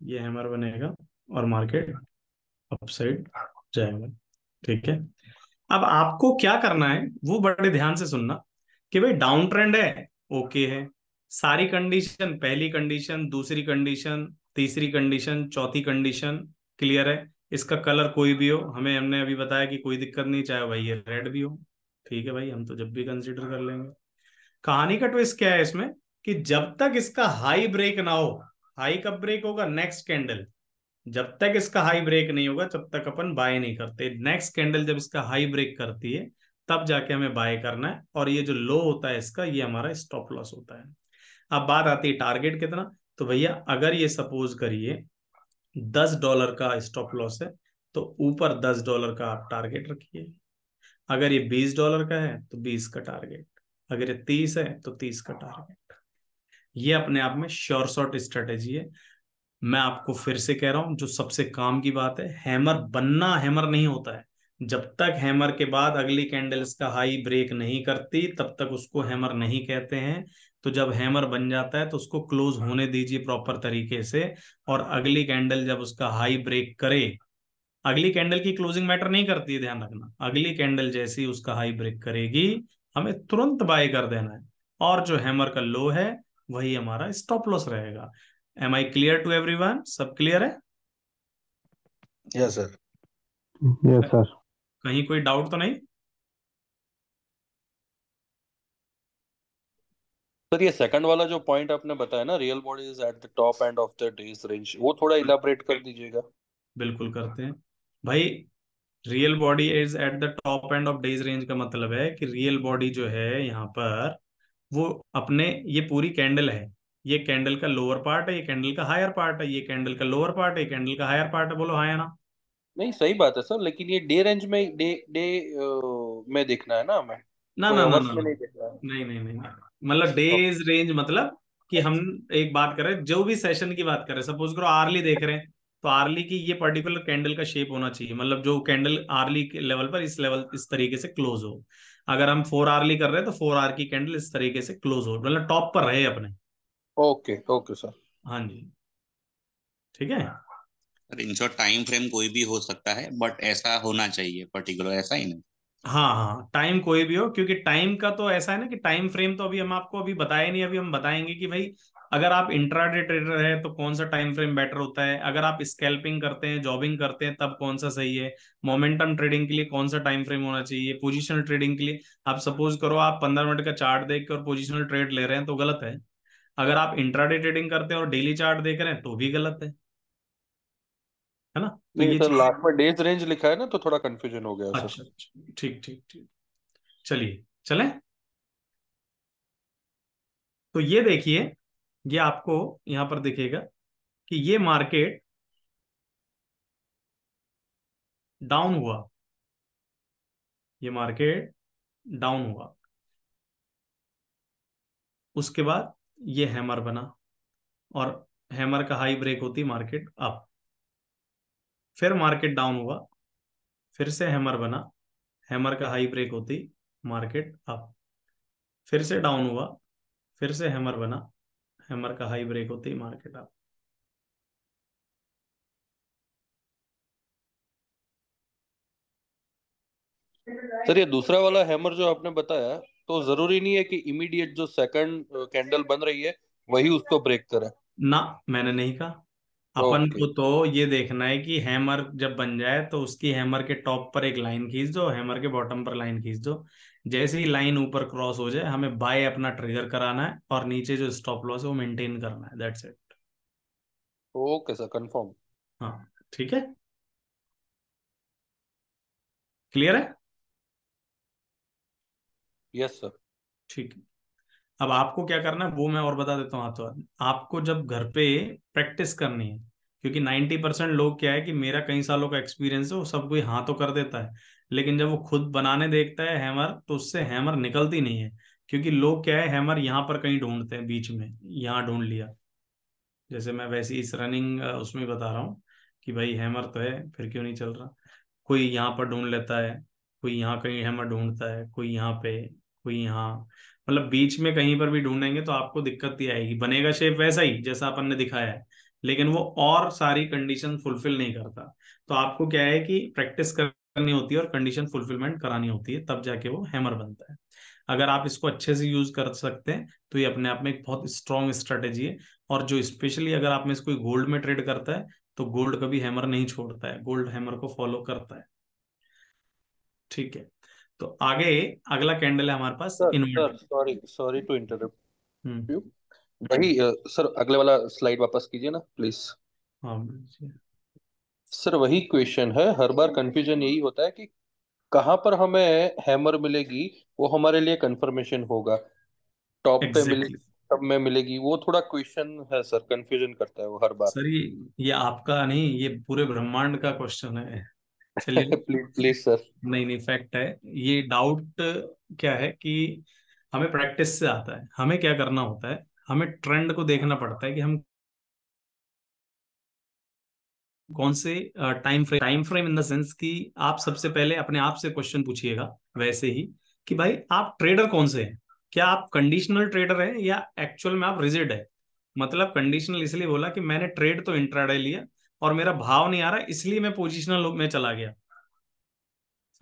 ये हैमर बनेगा, और मार्केट अपसाइड जाएगा ठीक है? अब आपको क्या करना है, वो बड़े ध्यान से सुनना कि भाई डाउन ट्रेंड है ओके है। सारी कंडीशन पहली कंडीशन दूसरी कंडीशन तीसरी कंडीशन चौथी कंडीशन क्लियर है। इसका कलर कोई भी हो, हमें, हमने अभी बताया कि कोई दिक्कत नहीं, चाहे भाई ये रेड भी हो। ठीक है भाई, हम तो जब भी कंसिडर कर लेंगे। कहानी का ट्विस्ट क्या है इसमें? कि जब तक इसका हाई ब्रेक ना हो हाई कब ब्रेक होगा? नेक्स्ट कैंडल जब तक इसका हाई ब्रेक नहीं होगा, तब तक अपन बाय नहीं करते। नेक्स्ट कैंडल जब इसका हाई ब्रेक करती है, तब जाके हमें बाय करना है और ये जो लो होता है इसका, ये हमारा स्टॉप लॉस होता है। अब बात आती है टारगेट कितना? तो भैया, अगर ये सपोज़ करिए, दस डॉलर का स्टॉप लॉस है तो ऊपर दस डॉलर का आप टारगेट रखिए। अगर ये बीस डॉलर का है तो बीस का टारगेट अगर ये तीस है तो तीस का टारगेट ये अपने आप में श्योर शॉर्ट स्ट्रेटेजी है। मैं आपको फिर से कह रहा हूँ जो सबसे काम की बात है हैमर बनना हैमर नहीं होता है। जब तक हैमर के बाद अगली कैंडल इसका हाई ब्रेक नहीं करती तब तक उसको हैमर नहीं कहते हैं। तो जब हैमर बन जाता है तो उसको क्लोज होने दीजिए प्रॉपर तरीके से। और अगली कैंडल जब उसका हाई ब्रेक करे अगली कैंडल की क्लोजिंग मैटर नहीं करती है ध्यान रखना। अगली कैंडल जैसी उसका हाई ब्रेक करेगी हमें तुरंत बाय कर देना है। और जो हैमर का लो है वही हमारा स्टॉप लॉस रहेगा। Am I clear to every सब क्लियर है? यस सर यस सर कहीं कोई डाउट तो नहीं? सर ये सेकंड वाला जो पॉइंट आपने बताया ना real body is at the top end of the day's range वो थोड़ा इलाबरेट कर दीजिएगा। बिल्कुल करते हैं। भाई real body is at the top end of day's range का मतलब है कि रियल बॉडी जो है यहाँ पर वो अपने ये पूरी कैंडल है। ये कैंडल का लोअर पार्ट है ये कैंडल का हायर पार्ट है ये कैंडल का लोअर पार्ट है ये कैंडल का हायर पार्ट है बोलो हाँ या ना? नहीं सही बात है सर लेकिन ये डे रेंज में डे डे में देखना है ना हमें। ना ना ना ना ना। नहीं नहीं नहीं नहीं। मतलब डेज़ रेंज मतलब कि हम एक बात करें जो भी सेशन की बात करें सपोज़ करो आर्ली देख रहे हैं। आर्ली की ये पर्टिकुलर कैंडल का शेप होना चाहिए। मतलब जो कैंडल आर्ली के लेवल पर इस लेवल इस तरीके से क्लोज हो। अगर हम फोर आर्ली कर रहे हैं तो फोर आर की कैंडल इस तरीके से क्लोज हो। मतलब टॉप पर रहे अपने। ओके ओके सर हाँ जी। ठीक है? Sir in short time frame कोई भी हो सकता है बट ऐसा होना चाहिए पर्टिकुलर ऐसा ही नहीं। हाँ हाँ टाइम कोई भी हो क्योंकि टाइम का तो ऐसा है ना कि टाइम फ्रेम तो अभी हम आपको अभी बताए नहीं अभी हम बताएँगे कि भाई अगर आप इंट्राडे ट्रेडर है तो कौन सा टाइम फ्रेम बेटर होता है? अगर आप स्कैल्पिंग करते हैं जॉबिंग करते हैं तब कौन सा सही है? मोमेंटम ट्रेडिंग के लिए कौन सा टाइम फ्रेम होना चाहिए? पोजिशनल ट्रेडिंग के लिए आप सपोज़ करो आप पंद्रह मिनट का चार्ट देख के और पोजिशनल ट्रेड ले रहे हैं तो गलत है। अगर आप इंट्राडे ट्रेडिंग करते हैं और डेली चार्ट देख रहे हैं तो भी गलत है। है ना? तो ये सर लास्ट में डेज़ रेंज लिखा है ना तो थोड़ा कंफ्यूजन हो गया अच्छा अच्छा। ठीक ठीक ठीक। चलिए चलें? तो ये देखिए ये आपको यहाँ पर दिखेगा कि ये मार्केट डाउन हुआ। ये मार्केट डाउन हुआ। उसके बाद ये हैमर बना और हैमर का हाई ब्रेक होती मार्केट अप। फिर मार्केट डाउन हुआ, फिर से हैमर बना, हैमर का हाई ब्रेक होती मार्केट अप। फिर से डाउन हुआ, फिर से हैमर बना हैमर का हाई ब्रेक होती मार्केट अप सर ये दूसरा वाला हैमर जो आपने बताया तो ज़रूरी नहीं है कि इमीडिएट जो सेकंड कैंडल बन रही है वही उसको ब्रेक करे। ना मैंने नहीं कहा। अपन को तो ये देखना है कि हैमर जब बन जाए तो उसकी हैमर के टॉप पर एक लाइन खींच दो हैमर के बॉटम पर लाइन खींच दो। जैसे ही लाइन ऊपर क्रॉस हो जाए हमें बाय अपना ट्रिगर कराना है और नीचे जो स्टॉप लॉस है वो मेंटेन करना है that's it okay sir confirm हाँ ठीक है? क्लियर है? यस सर ठीक है। अब आपको क्या करना है वो मैं और बता देता हूँ हाथों हाथ। आपको जब घर पे प्रैक्टिस करनी है क्योंकि 90 परसेंट लोग क्या है कि मेरा कई सालों का एक्सपीरियंस है वो सब कोई हाँ तो कर देता है। लेकिन जब वो खुद बनाने देखता है हैमर तो उससे हैमर निकलती नहीं है। क्योंकि लोग क्या है, हैमर यहाँ पर कहीं ढूंढते हैं, बीच में, यहाँ ढूंढ लिया। जैसे मैं वैसे इस रनिंग उसमें बता रहा हूँ कि भाई हैमर तो है, फिर क्यों नहीं चल रहा? कोई यहाँ पर ढूंढ लेता है, कोई यहाँ कहीं हैमर ढूंढता है, कोई यहाँ पे, कोई यहाँ। मतलब बीच में कहीं पर भी ढूंढेंगे तो आपको दिक्कत ही आएगी। बनेगा शेप वैसा ही, जैसा अपन ने दिखाया है। लेकिन वो और सारी कंडीशन फुलफिल नहीं करता। तो आपको क्या है कि प्रैक्टिस करनी होती है और कंडीशन फुलफिलमेंट करानी होती है तब जाके वो हैमर बनता है। अगर आप इसको अच्छे से यूज़ कर सकते हैं तो ये अपने आप में एक बहुत स्ट्रॉन्ग स्ट्रेटेजी है। और जो स्पेशली अगर आप में से कोई गोल्ड में ट्रेड करता है तो गोल्ड कभी हैमर नहीं छोड़ता है गोल्ड हैमर को फॉलो करता है। ठीक है तो आगे अगला कैंडल है हमारे पास सर सर टू इंटरप्ट वही सर अगले वाला स्लाइड वापस कीजिए ना प्लीज़ हाँ। सर वही क्वेश्चन है। हर बार कंफ्यूजन यही होता है कि कहाँ पर हमें हैमर मिलेगी वो हमारे लिए कंफर्मेशन होगा। टॉप पे एग्जैक्टली मिलेगी सब में मिलेगी। वो थोड़ा क्वेश्चन है सर कंफ्यूजन करता है वो हर बार। सर ये ये आपका नहीं ये पूरे ब्रह्मांड का क्वेश्चन है। चलिए। प्लीज़ प्लीज़ सर नहीं नहीं फैक्ट है। ये डाउट क्या है कि हमें प्रैक्टिस से आता है। हमें क्या करना होता है? हमें ट्रेंड को देखना पड़ता है कि हम कौन से time frame time frame in the sense कि आप सबसे पहले अपने आप से क्वेश्चन पूछिएगा वैसे ही कि भाई आप ट्रेडर कौन से हैं? क्या आप कंडीशनल ट्रेडर है या एक्चुअल में आप रिजिड है? मतलब कंडीशनल इसलिए बोला कि मैंने ट्रेड तो इंट्राडे लिया और मेरा भाव नहीं आ रहा इसलिए मैं पोजिशनल में चला गया।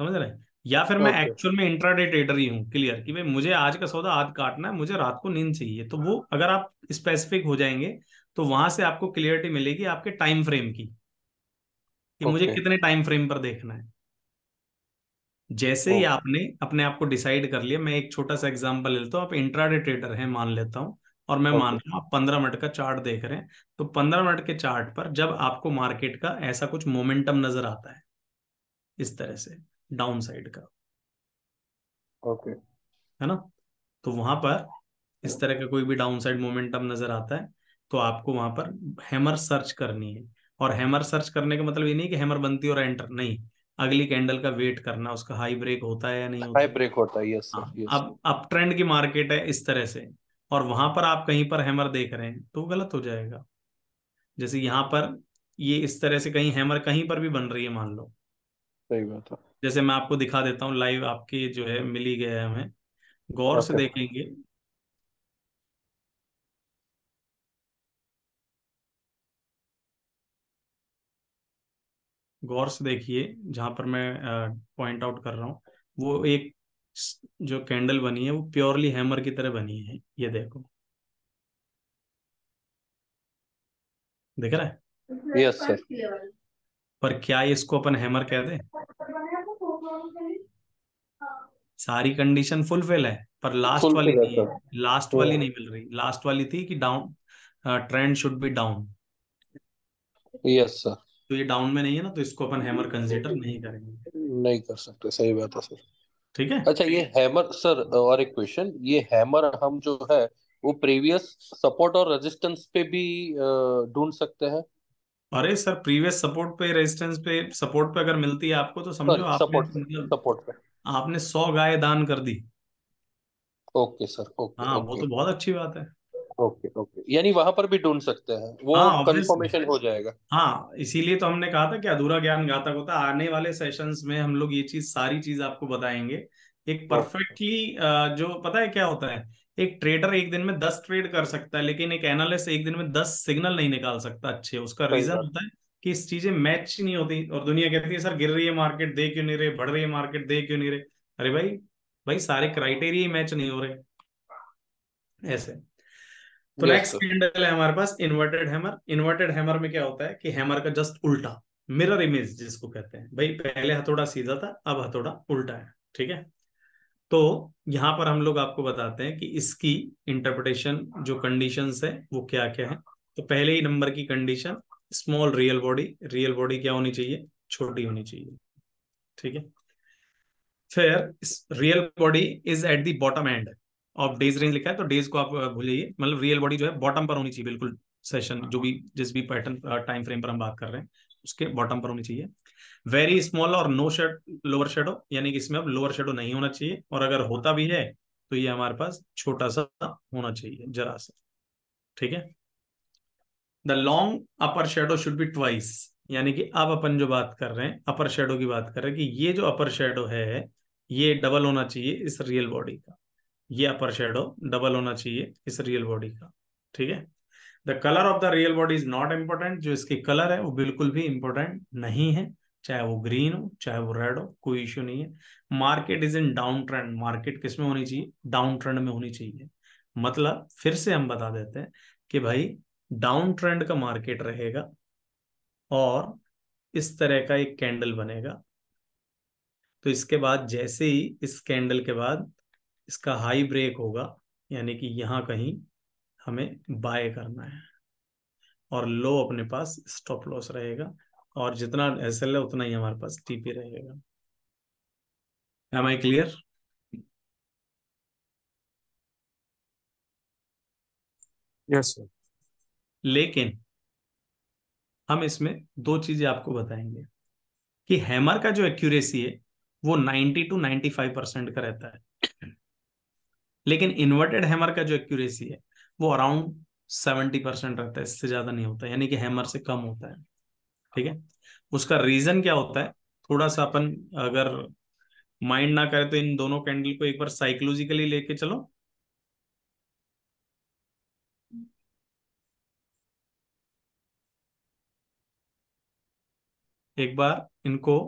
समझ रहे या फिर मैं एक्चुअल में इंट्राडे ट्रेडर ही हूँ क्लियर कि भाई मुझे आज का सौदा आज काटना है मुझे रात को नींद चाहिए। तो वो अगर आप स्पेसिफिक हो जाएँगे तो वहाँ से आपको क्लियरिटी मिलेगी आपके टाइम फ्रेम की। कि मुझे कितने टाइम फ्रेम पर देखना है। जैसे ही आपने अपने आप को डिसाइड कर लिया मैं एक छोटा सा एग्जांपल लेता हूँ। आप इंट्राडे ट्रेडर हैं मान लेता हूँ और मैं मान रहा हूँ आप पंद्रह मिनट का चार्ट देख रहे हैं तो पंद्रह मिनट के चार्ट पर जब आपको मार्केट का ऐसा कुछ मोमेंटम नज़र आता है इस तरह से डाउन साइड का। ओके है ना? तो वहाँ पर इस तरह का कोई भी डाउन साइड मोमेंटम नज़र आता है तो आपको वहाँ पर हैमर सर्च करनी है। और हैमर सर्च करने का मतलब ये नहीं कि हैमर बनती और एंटर नहीं। अगली कैंडल का वेट करना उसका हाई ब्रेक होता है या नहीं होता? हाई ब्रेक होता है यस हाँ अब अप ट्रेंड की मार्केट है इस तरह से और वहाँ पर आप कहीं पर हैमर देख रहे हैं तो गलत हो जाएगा। जैसे यहाँ पर ये इस तरह से कहीं हैमर कहीं पर भी बन रही है मान लो। सही बात है। जैसे मैं आपको दिखा देता हूँ लाइव आपके जो है मिली गया है हमें। गौर से देखेंगे। गौर से देखिए जहाँ पर मैं पॉइंट आउट कर रहा हूँ वो एक जो कैंडल बनी है वो प्योरली हैमर की तरह बनी है ये देखो। दिख रहा है? यस सर पर क्या इसको अपन हैमर कह दे? सारी कंडीशन फुलफिल है पर लास्ट वाली नहीं है। लास्ट वाली नहीं मिल रही। लास्ट वाली थी कि down trend should be down yes sir तो ये डाउन में नहीं है ना तो इसको अपन हैमर कंसीडर नहीं करेंगे। नहीं कर सकते सही बात है सर। ठीक है? अच्छा ये हैमर सर और एक क्वेश्चन ये हैमर हम जो है वो प्रीवियस सपोर्ट और रेजिस्टेंस पे भी ढूंढ सकते हैं? अरे सर प्रीवियस सपोर्ट पे रेजिस्टेंस पे सपोर्ट पे अगर मिलती है आपको तो समझो सॉरी आपने सपोर्ट पे मतलब सपोर्ट पे। आपने सौ गाय दान कर दी। ओके सर ओके हाँ वो तो बहुत अच्छी बात है। Okay okay. यानी वहाँ पर भी ढूंढ सकते हैं। वो हाँ कंफर्मेशन हो जाएगा। हाँ इसीलिए तो हमने कहा था कि अधूरा ज्ञान घातक होता है। आने वाले सेशंस में हम लोग ये चीज़ सारी चीज़ आपको बताएँगे। एक परफेक्टली जो पता है क्या होता है? एक ट्रेडर एक दिन में दस ट्रेड कर सकता है लेकिन एक एनालिस्ट एक दिन में दस सिग्नल नहीं निकाल सकता अच्छे। उसका रीजन होता है कि इस चीज़ें मैच ही नहीं होती और दुनिया कहती है सर गिर रही है मार्केट दे क्यों नहीं रहे? बढ़ रही है मार्केट दे क्यों नहीं रहे? अरे भाई भाई सारे क्राइटेरिया मैच नहीं हो रहे। ऐसे। तो नेक्स्ट कैंडल है हमारे पास इन्वर्टेड हैमर इन्वर्टेड हैमर में क्या होता है कि हैमर का जस्ट उल्टा मिरर इमेज जिसको कहते हैं। भाई पहले हथौड़ा सीधा था अब हथौड़ा उल्टा है ठीक है? तो यहाँ पर हम लोग आपको बताते हैं कि इसकी इंटरप्रिटेशन जो कंडीशन है वो क्या क्या है। तो पहले ही नंबर की condition small real body real body क्या होनी चाहिए? छोटी होनी चाहिए ठीक है? फिर real body is at the bottom end of day's range लिखा है तो डेज़ को आप भूलिए। मतलब रियल बॉडी जो है बॉटम पर होनी चाहिए बिल्कुल सेशन जो भी जिस भी पैटर्न टाइम फ्रेम पर हम बात कर रहे हैं उसके बॉटम पर होनी चाहिए। वेरी स्मॉल और नो शेड लोअर शेडो यानी कि इसमें अब लोअर शेडो नहीं होना चाहिए और अगर होता भी है तो ये हमारे पास छोटा सा होना चाहिए जरा सा। ठीक है? The long upper shadow should be twice यानी कि अब अपन जो बात कर रहे हैं अपर शेडो की बात कर रहे हैं कि ये जो अपर शेडो है ये डबल होना चाहिए इस रियल बॉडी का। ये अपर शेडो डबल होना चाहिए इस रियल बॉडी का, ठीक है? The colour of the real body is not important जो इसकी कलर है वो बिल्कुल भी इम्पोर्टेंट नहीं है, चाहे वो ग्रीन हो, चाहे वो रेड हो, कोई इश्यू नहीं है। Market is in down trend market किसमें होनी चाहिए? डाउन ट्रेंड में होनी चाहिए। मतलब फिर से हम बता देते हैं कि भाई डाउन ट्रेंड का मार्केट रहेगा और इस तरह का एक कैंडल बनेगा। तो इसके बाद जैसे ही इस कैंडल के बाद इसका हाई ब्रेक होगा यानी कि यहाँ कहीं हमें बाय करना है। और लो अपने पास स्टॉप लॉस रहेगा और जितना एस एल है उतना ही हमारे पास टीपी रहेगा। Am I clear yes sir लेकिन हम इसमें दो चीज़ें आपको बताएँगे कि हैमर का जो एक्यूरेसी है वो 90 टू 95 परसेंट का रहता है। लेकिन इन्वर्टेड हैमर का जो एक्यूरेसी है, वो अराउंड 70 परसेंट रहता है, इससे ज़्यादा नहीं होता, यानी कि हैमर से कम होता है। ठीक है? उसका रीजन क्या होता है? थोड़ा सा अपन अगर माइंड ना करे तो इन दोनों कैंडल को एक बार साइकोलॉजिकली लेके चलो। एक बार इनको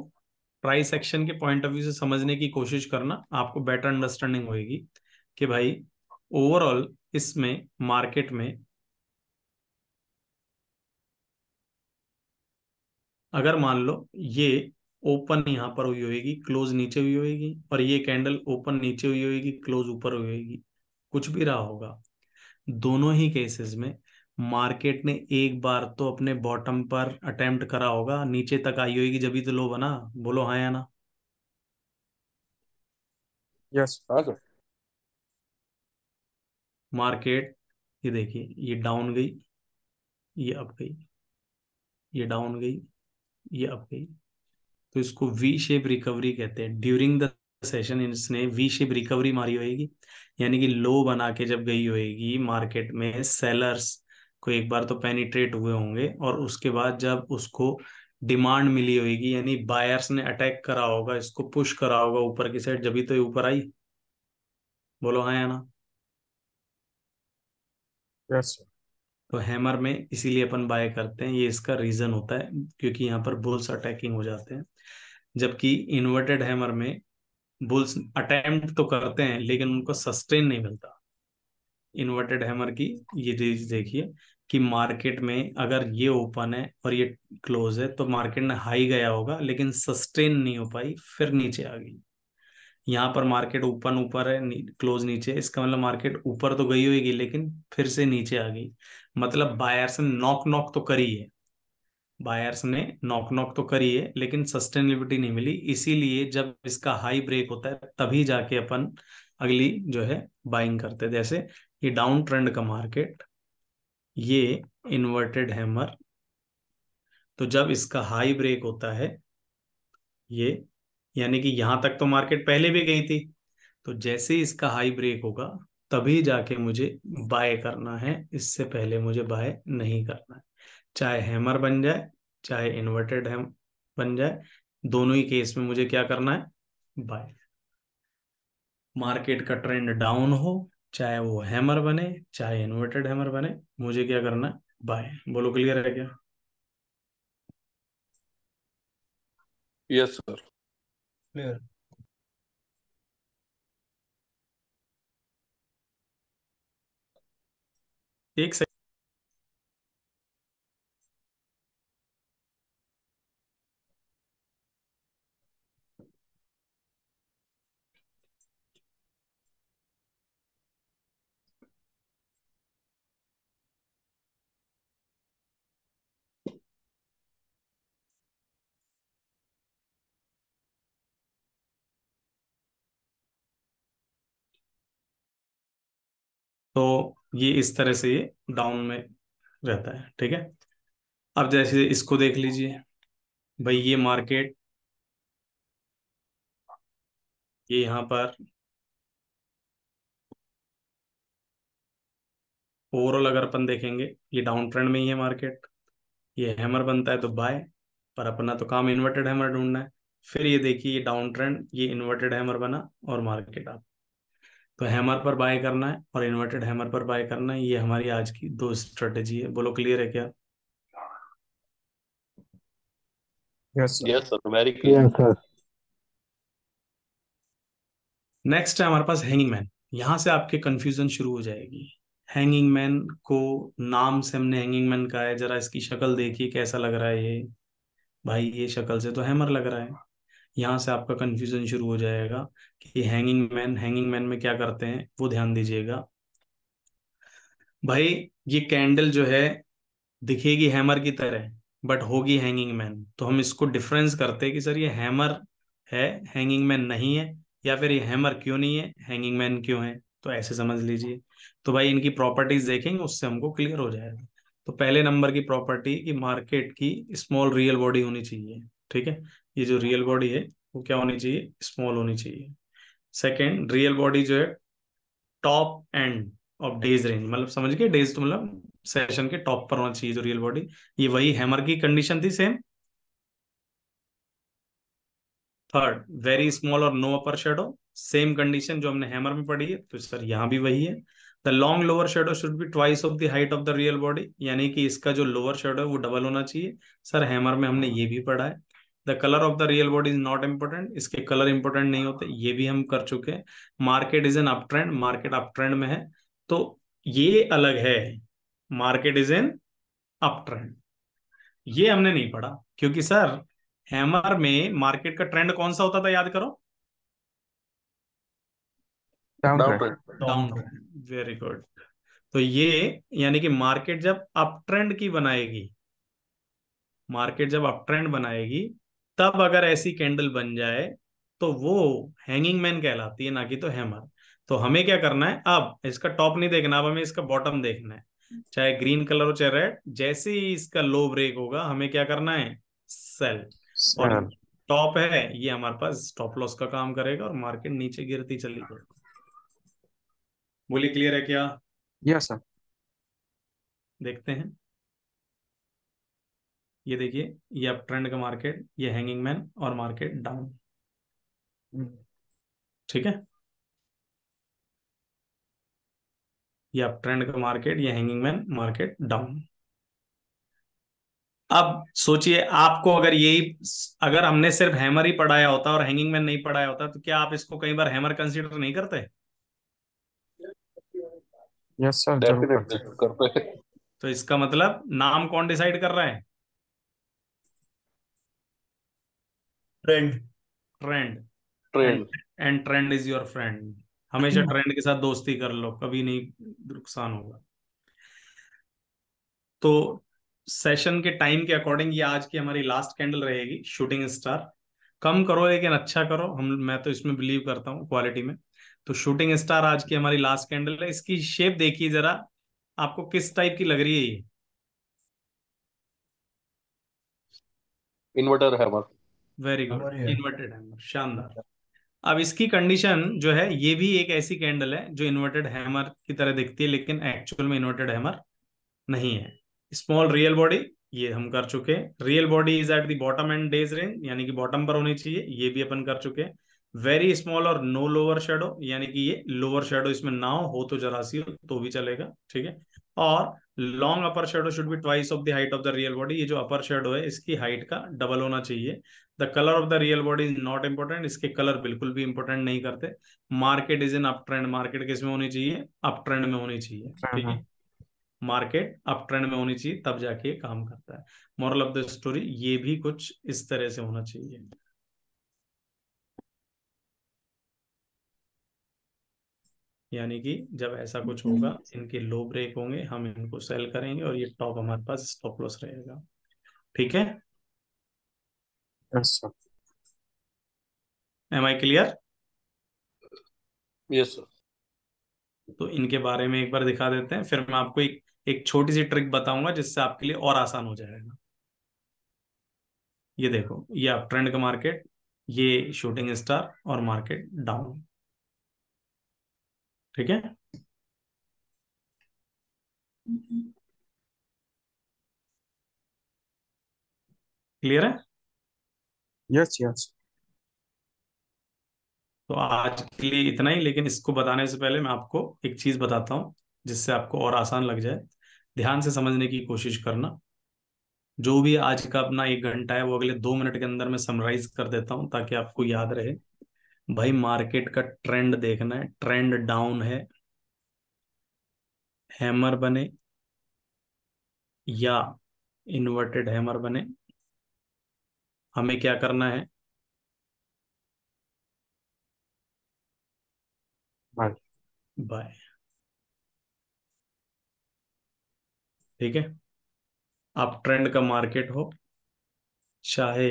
प्राइस एक्शन के पॉइंट ऑफ़ व्यू से समझने की कोशिश करना, आपको बेटर अंडरस्टैंडिंग होगी कि भाई ओवरऑल इसमें मार्केट में अगर मान लो ये ओपन यहाँ पर हुई होगी क्लोज नीचे हुई होगी और ये कैंडल ओपन नीचे हुई होगी क्लोज ऊपर हुई होगी कुछ भी रहा होगा। दोनों ही केसेस में मार्केट ने एक बार तो अपने बॉटम पर अटेम्प्ट करा होगा, नीचे तक आई होगी जब तो लो बना, बोलो हाँ या ना। यस हाँ सर मार्केट, ये देखिए, ये डाउन गई, ये अप गई, ये डाउन गई, ये अप गई। तो इसको वी शेप रिकवरी कहते हैं। ड्यूरिंग द सेशन इसने वी शेप रिकवरी मारी होगी यानी कि लो बना के जब गई होगी मार्केट में सेलर्स को एक बार तो पेनिट्रेट हुए होंगे और उसके बाद जब उसको डिमांड मिली होगी यानी बायर्स ने अटैक करा होगा, इसको पुश करा होगा ऊपर की साइड जब तो ये ऊपर आई। बोलो हाँ या ना? यस तो हैमर में इसीलिए अपन बाय करते हैं, ये इसका रीजन होता है, क्योंकि यहाँ पर बुल्स अटैकिंग हो जाते हैं। जबकि इन्वर्टेड हैमर में बुल्स अटेम्प्ट तो करते हैं, लेकिन उनको सस्टेन नहीं मिलता। इन्वर्टेड हैमर की ये चीज़ देखिए कि मार्केट में अगर ये ओपन है और ये क्लोज है तो मार्केट में हाई गया होगा, लेकिन सस्टेन नहीं हो पाई, फिर नीचे आ गई। यहाँ पर मार्केट ओपन ऊपर है नी, क्लोज नीचे इसका मतलब मार्केट ऊपर तो गई होगी लेकिन फिर से नीचे आ गई। मतलब बायर्स ने नॉक नॉक तो करी है। बायर्स ने नॉक नॉक तो करी है लेकिन सस्टेनेबिलिटी नहीं मिली। इसीलिए जब इसका हाई ब्रेक होता है तभी जाके अपन अगली जो है बाइंग करते जैसे ये डाउन ट्रेंड का मार्केट ये इन्वर्टेड हैमर तो जब इसका हाई ब्रेक होता है ये यानी कि यहाँ तक तो मार्केट पहले भी गई थी। तो जैसे इसका हाई ब्रेक होगा, तभी जाके मुझे बाय करना है। इससे पहले मुझे बाय नहीं करना है। चाहे हैमर बन जाए, चाहे इन्वर्टेड हैम बन जाए, दोनों ही केस में मुझे क्या करना है? बाय। मार्केट का ट्रेंड डाउन हो, चाहे वो हैमर बने, चाहे इन्वर्टेड हैमर बने, मुझे क्या करना है? बाय। बोलो, क्लियर है क्या? यस सर क्लियर एक सेकंड तो ये इस तरह से ये डाउन में रहता है, ठीक है? अब जैसे इसको देख लीजिए, भाई ये मार्केट ये यहाँ पर ओवरऑल अगर अपन देखेंगे, ये डाउन ट्रेंड में ही है मार्केट ये हैमर बनता है तो बाय पर अपना तो काम इन्वर्टेड हैमर ढूंढना है। फिर ये देखिए ये डाउन ट्रेंड ये इन्वर्टेड हैमर बना और मार्केट आप तो हैमर पर बाय करना है और इन्वर्टेड हैमर पर बाय करना है ये हमारी आज की दो स्ट्रेटेजी है। बोलो क्लियर है क्या? Yes sir very clear sir. Next है हमारे पास हैंगिंग मैन यहाँ से आपके कंफ्यूजन शुरू हो जाएगी। हैंगिंग मैन को नाम से हमने हैंगिंग मैन कहा है। जरा इसकी शक्ल देखिए कैसा लग रहा है ये? भाई ये शक्ल से तो हैमर लग रहा है। यहाँ से आपका कंफ्यूजन शुरू हो जाएगा कि हैंगिंग मैन हैंगिंग मैन में क्या करते हैं, वो ध्यान दीजिएगा। भाई, ये कैंडल जो है, दिखेगी हैमर की तरह बट होगी हैंगिंग मैन तो हम इसको डिफरेंस करते हैं कि सर ये हैमर है हैंगिंग मैन नहीं है, या फिर ये हैमर क्यों नहीं है हैंगिंग मैन क्यों है? तो ऐसे समझ लीजिए। तो भाई इनकी प्रॉपर्टीज़ देखेंगे, उससे हमको क्लियर हो जाएगा। तो पहले नंबर की प्रॉपर्टी की मार्केट की स्मॉल रियल बॉडी होनी चाहिए, ठीक है? ये जो रियल बॉडी है, वो क्या होनी चाहिए? स्मॉल होनी चाहिए। सेकेंड रियल बॉडी जो है top end of day's range मतलब समझ गए? डेज़ तो मतलब सेशन के टॉप पर होना चाहिए जो रियल बॉडी ये वही हैमर की कंडीशन थी सेम थर्ड वेरी स्मॉल और no upper shadow same condition जो हमने हैमर में पढ़ी है तो सर यहाँ भी वही है। The long lower shadow should be twice of the height of the real body यानी कि इसका जो लोअर शेडो है, वो डबल होना चाहिए। सर हैमर में हमने ये भी पढ़ा है। The colour of the real body is not important इसके कलर इंपॉर्टेंट नहीं होते ये भी हम कर चुके हैं। Market is an up trend market up trend में है तो ये अलग है। Market is an up trend ये हमने नहीं पढ़ा क्योंकि सर हैमर में मार्केट का ट्रेंड कौन सा होता था याद करो? डाउन ट्रेंड वेरी गुड तो ये यानी कि मार्केट जब अप ट्रेंड की बनाएगी मार्केट जब अप ट्रेंड बनाएगी तब अगर ऐसी कैंडल बन जाए तो वो हैंगिंग मैन कहलाती है ना कि तो हैमर तो हमें क्या करना है? अब इसका टॉप नहीं देखना अब हमें इसका बॉटम देखना है. चाहे ग्रीन कलर हो चाहे रेड जैसे ही इसका लो ब्रेक होगा हमें क्या करना है? सेल और टॉप है ये हमारे पास स्टॉप लॉस का काम करेगा और मार्केट नीचे गिरती चली जाएगी. बोली क्लियर है क्या? Yes, sir. देखते हैं. ये देखिए ये अप ट्रेंड का मार्केट ये हैंगिंग मैन और मार्केट डाउन. ठीक है? ये अप ट्रेंड का मार्केट ये हैंगिंग मैन मार्केट डाउन अब सोचिए आपको अगर यही अगर हमने सिर्फ़ हैमर ही पढ़ाया होता और हैंगिंग मैन नहीं पढ़ाया होता तो क्या आप इसको कई बार हैमर कंसीडर नहीं करते? Sir. ज़रूर करते डेफिनेटली करते हैं। तो इसका मतलब नाम कौन डिसाइड कर रहा है? Trend trend trend and trend is your friend हमेशा ट्रेंड के साथ दोस्ती कर लो कभी नहीं नुकसान होगा। तो सेशन के टाइम के अकॉर्डिंग ये आज की हमारी लास्ट कैंडल रहेगी शूटिंग स्टार कम करो लेकिन अच्छा करो हम मैं तो इसमें बिलीव करता हूँ क्वालिटी में। तो शूटिंग स्टार आज की हमारी लास्ट कैंडल है। इसकी शेप देखिए जरा आपको किस टाइप की लग रही है ये? इन्वर्टर हैमर वेरी गुड है। इन्वर्टेड हैमर शानदार अब इसकी कंडीशन जो है ये भी एक ऐसी कैंडल है जो इन्वर्टेड हैमर की तरह दिखती है लेकिन एक्चुअल में इन्वर्टेड हैमर नहीं है। स्मॉल रियल बॉडी ये हम कर चुके हैं। Real body is at the bottom end day's range यानी कि बॉटम पर होनी चाहिए ये भी अपन कर चुके हैं। वेरी स्मॉल और नो लोअर शेडो यानी कि ये लोअर शेडो इसमें ना हो हो तो जरा सी हो तो भी चलेगा ठीक है? और long upper shadow should be twice of the height of the real body ये जो अपर शेडो है इसकी हाइट का डबल होना चाहिए। The colour of the real body is not important इसके कलर बिल्कुल भी इंपॉर्टेंट नहीं करते। Market is in up trend market किसमें होनी चाहिए? अप ट्रेंड में होनी चाहिए ठीक है? मार्केट अप ट्रेंड में होनी चाहिए तब जाके ये काम करता है। मॉरल ऑफ़ द स्टोरी ये भी कुछ इस तरह से होना चाहिए। यानी कि जब ऐसा कुछ होगा इनके लो ब्रेक होंगे हम इनको सेल करेंगे और ये टॉप हमारे पास स्टॉप लॉस रहेगा। ठीक है? Am I clear yes sir तो इनके बारे में एक बार दिखा देते हैं फिर मैं आपको एक एक छोटी सी ट्रिक बताऊँगा जिससे आपके लिए और आसान हो जाएगा। ये देखो ये आप ट्रेंड का मार्केट ये शूटिंग स्टार और मार्केट डाउन। ठीक है? क्लियर है? यस यस तो आज के लिए इतना ही लेकिन इसको बताने से पहले मैं आपको एक चीज़ बताता हूँ जिससे आपको और आसान लग जाए। ध्यान से समझने की कोशिश करना। जो भी आज का अपना एक घंटा है वो अगले दो मिनट के अंदर मैं समराइज कर देता हूँ ताकि आपको याद रहे। भाई मार्केट का ट्रेंड देखना है ट्रेंड डाउन है हैमर बने या इन्वर्टेड हैमर बने हमें क्या करना है? बाय। ठीक है? आप ट्रेंड का मार्केट हो चाहे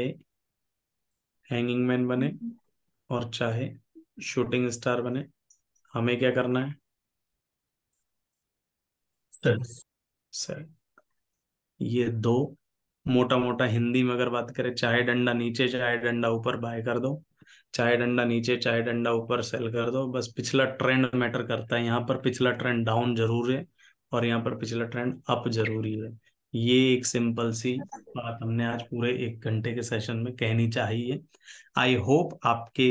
हैंगिंग मैन बने और चाहे शूटिंग स्टार बने हमें क्या करना है? सर। ये दो मोटा मोटा हिंदी में अगर बात करें चाहे डंडा नीचे चाहे डंडा ऊपर बाय कर दो। चाहे डंडा नीचे चाहे डंडा ऊपर सेल कर दो। बस पिछला ट्रेंड मैटर करता है। यहाँ पर पिछला ट्रेंड डाउन ज़रूर है और यहाँ पर पिछला ट्रेंड अप ज़रूरी है। ये एक सिंपल सी बात हमने आज पूरे एक घंटे के सेशन में कहनी चाहिए आई होप आपके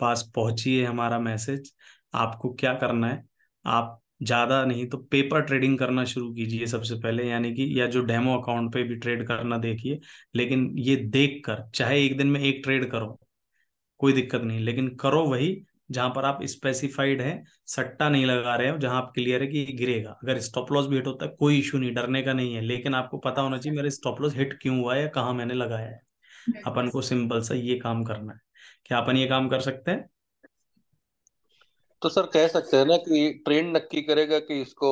पास पहुँची है हमारा मैसेज। आपको क्या करना है? आप ज़्यादा नहीं तो पेपर ट्रेडिंग करना शुरू कीजिए सबसे पहले, यानी कि, या जो डेमो अकाउंट पे भी ट्रेड करना देखिए, लेकिन ये देख कर चाहे एक दिन में एक ट्रेड करो, कोई दिक्कत नहीं, लेकिन करो वही जहाँ पर आप स्पेसिफाइड है सट्टा नहीं लगा रहे हो जहाँ आप क्लियर है कि गिरेगा। अगर स्टॉप लॉस भी हिट होता है कोई इशू नहीं डरने का नहीं है लेकिन आपको पता होना चाहिए मेरा स्टॉप लॉस हिट क्यों हुआ है या कहाँ मैंने लगाया है। अपन को सिंपल सा ये काम करना है। क्या अपन ये काम कर सकते हैं? तो सर कह सकते हैं ना कि ट्रेंड नक्की करेगा कि इसको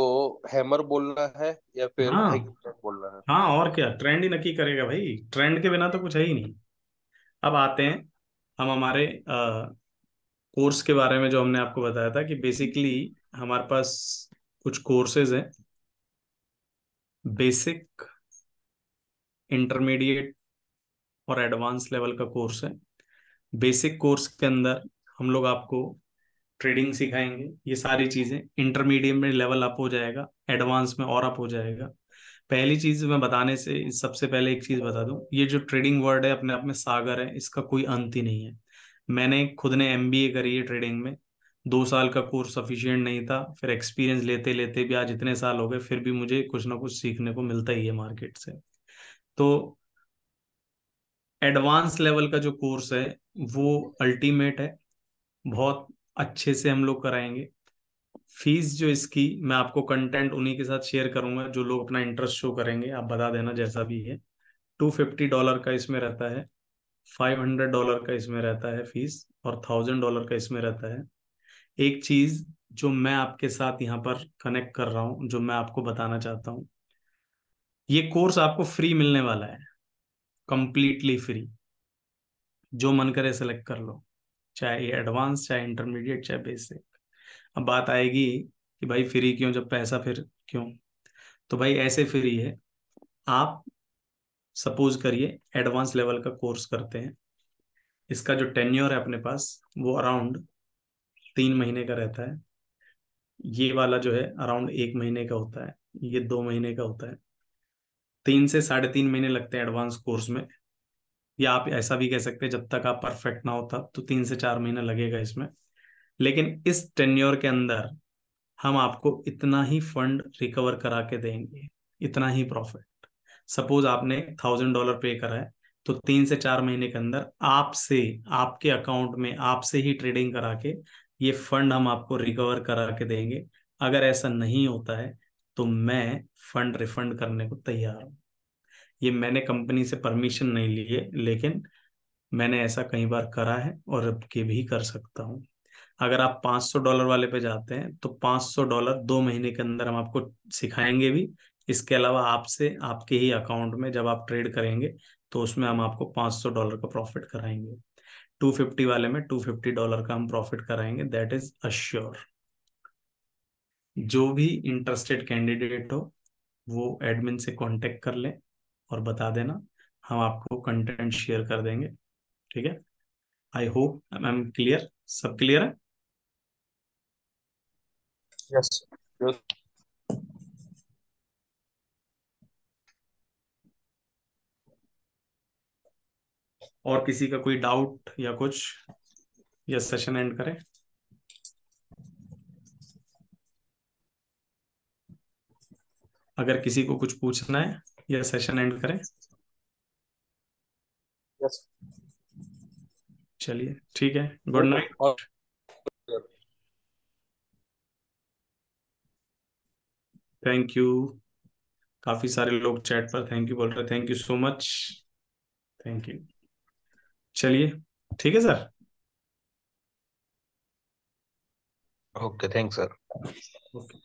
हैमर बोलना है या फिर हाँ। बोलना है? हाँ और क्या? ट्रेंड ही नक्की करेगा भाई। ट्रेंड के बिना तो कुछ है ही नहीं। अब आते हैं हम हमारे कोर्स के बारे में जो हमने आपको बताया था कि बेसिकली हमारे पास कुछ कोर्सेज हैं। बेसिक इंटरमीडिएट और एडवांस लेवल का कोर्स है। बेसिक कोर्स के अंदर हम लोग आपको ट्रेडिंग सिखाएँगे। ये सारी चीज़ें इंटरमीडिएट में लेवल अप हो जाएगा एडवांस में और अप हो जाएगा। पहली चीज़ मैं बताने से सबसे पहले एक चीज़ बता दूँ। ये जो ट्रेडिंग वर्ड है, अपने आप में सागर है, इसका कोई अंत ही नहीं है। मैंने खुद ने एमबीए करी है ट्रेडिंग में। दो साल का कोर्स सफिशियंट नहीं था। फिर एक्सपीरियंस लेते लेते भी आज इतने साल हो गए, फिर भी मुझे कुछ ना कुछ सीखने को मिलता ही है मार्केट से। तो एडवांस लेवल का जो कोर्स है, वो अल्टीमेट है। बहुत अच्छे से हम लोग कराएँगे। फ़ीस जो इसकी, मैं आपको कंटेंट उन्हीं के साथ शेयर करूँगा, जो लोग अपना इंटरेस्ट शो करेंगे। आप बता देना जैसा भी है। टू फिफ्टी डॉलर का इसमें रहता है। फाइव हंड्रेड डॉलर का इसमें रहता है फ़ीस और थाउज़ेंड डॉलर का इसमें रहता है। एक चीज़ जो मैं आपके साथ यहाँ पर कनेक्ट कर रहा हूँ, जो मैं आपको बताना चाहता हूँ, ये कोर्स आपको फ्री मिलने वाला है कंप्लीटली फ्री जो मन करे सेलेक्ट कर लो, चाहे ये एडवांस चाहे इंटरमीडिएट चाहे बेसिक अब बात आएगी कि भाई फ्री क्यों, जब पैसा फिर क्यों? तो भाई ऐसे फ्री है, आप सपोज़ करिए एडवांस लेवल का कोर्स करते हैं। इसका जो टेन्योर है अपने पास, वो अराउंड तीन महीने का रहता है। ये वाला जो है, अराउंड एक महीने का होता है, ये दो महीने का होता है। तीन से साढ़े तीन महीने लगते हैं एडवांस कोर्स में। या आप ऐसा भी कह सकते हैं, जब तक आप परफेक्ट ना होता तो तीन से चार महीना लगेगा इसमें। लेकिन इस टेन्योर के अंदर हम आपको इतना ही फंड रिकवर करा के देंगे, इतना ही प्रॉफिट। सपोज़ आपने थाउज़ेंड डॉलर पे करा है तो तीन से चार महीने के अंदर आपसे, आपके अकाउंट में आपसे ही ट्रेडिंग करा के ये फंड हम आपको रिकवर करा के देंगे। अगर ऐसा नहीं होता है तो मैं फंड रिफंड करने को तैयार हूँ। ये मैंने कंपनी से परमिशन नहीं ली है लेकिन मैंने ऐसा कई बार करा है और अब के भी कर सकता हूँ। अगर आप 500 डॉलर वाले पे जाते हैं तो 500 डॉलर दो महीने के अंदर हम आपको सिखाएँगे भी इसके अलावा आपसे, आपके ही अकाउंट में जब आप ट्रेड करेंगे तो उसमें हम आपको 500 डॉलर का प्रॉफिट कराएँगे। 250 वाले में 250 डॉलर का हम प्रॉफिट कराएँगे, दैट इज़ अश्योर। जो भी इंटरेस्टेड कैंडिडेट हो, वो एडमिन से कांटेक्ट कर ले और बता देना, हम आपको कंटेंट शेयर कर देंगे। ठीक है? I hope, I am clear. सब क्लियर है? यस और किसी का कोई डाउट या कुछ या सेशन एंड करें। अगर किसी को कुछ पूछना है या सेशन एंड करें। यस चलिए ठीक है। गुड नाइट और थैंक यू काफ़ी सारे लोग चैट पर थैंक यू बोल रहे thank you so much thank you चलिए ठीक है sir? Okay thanks sir. Okay.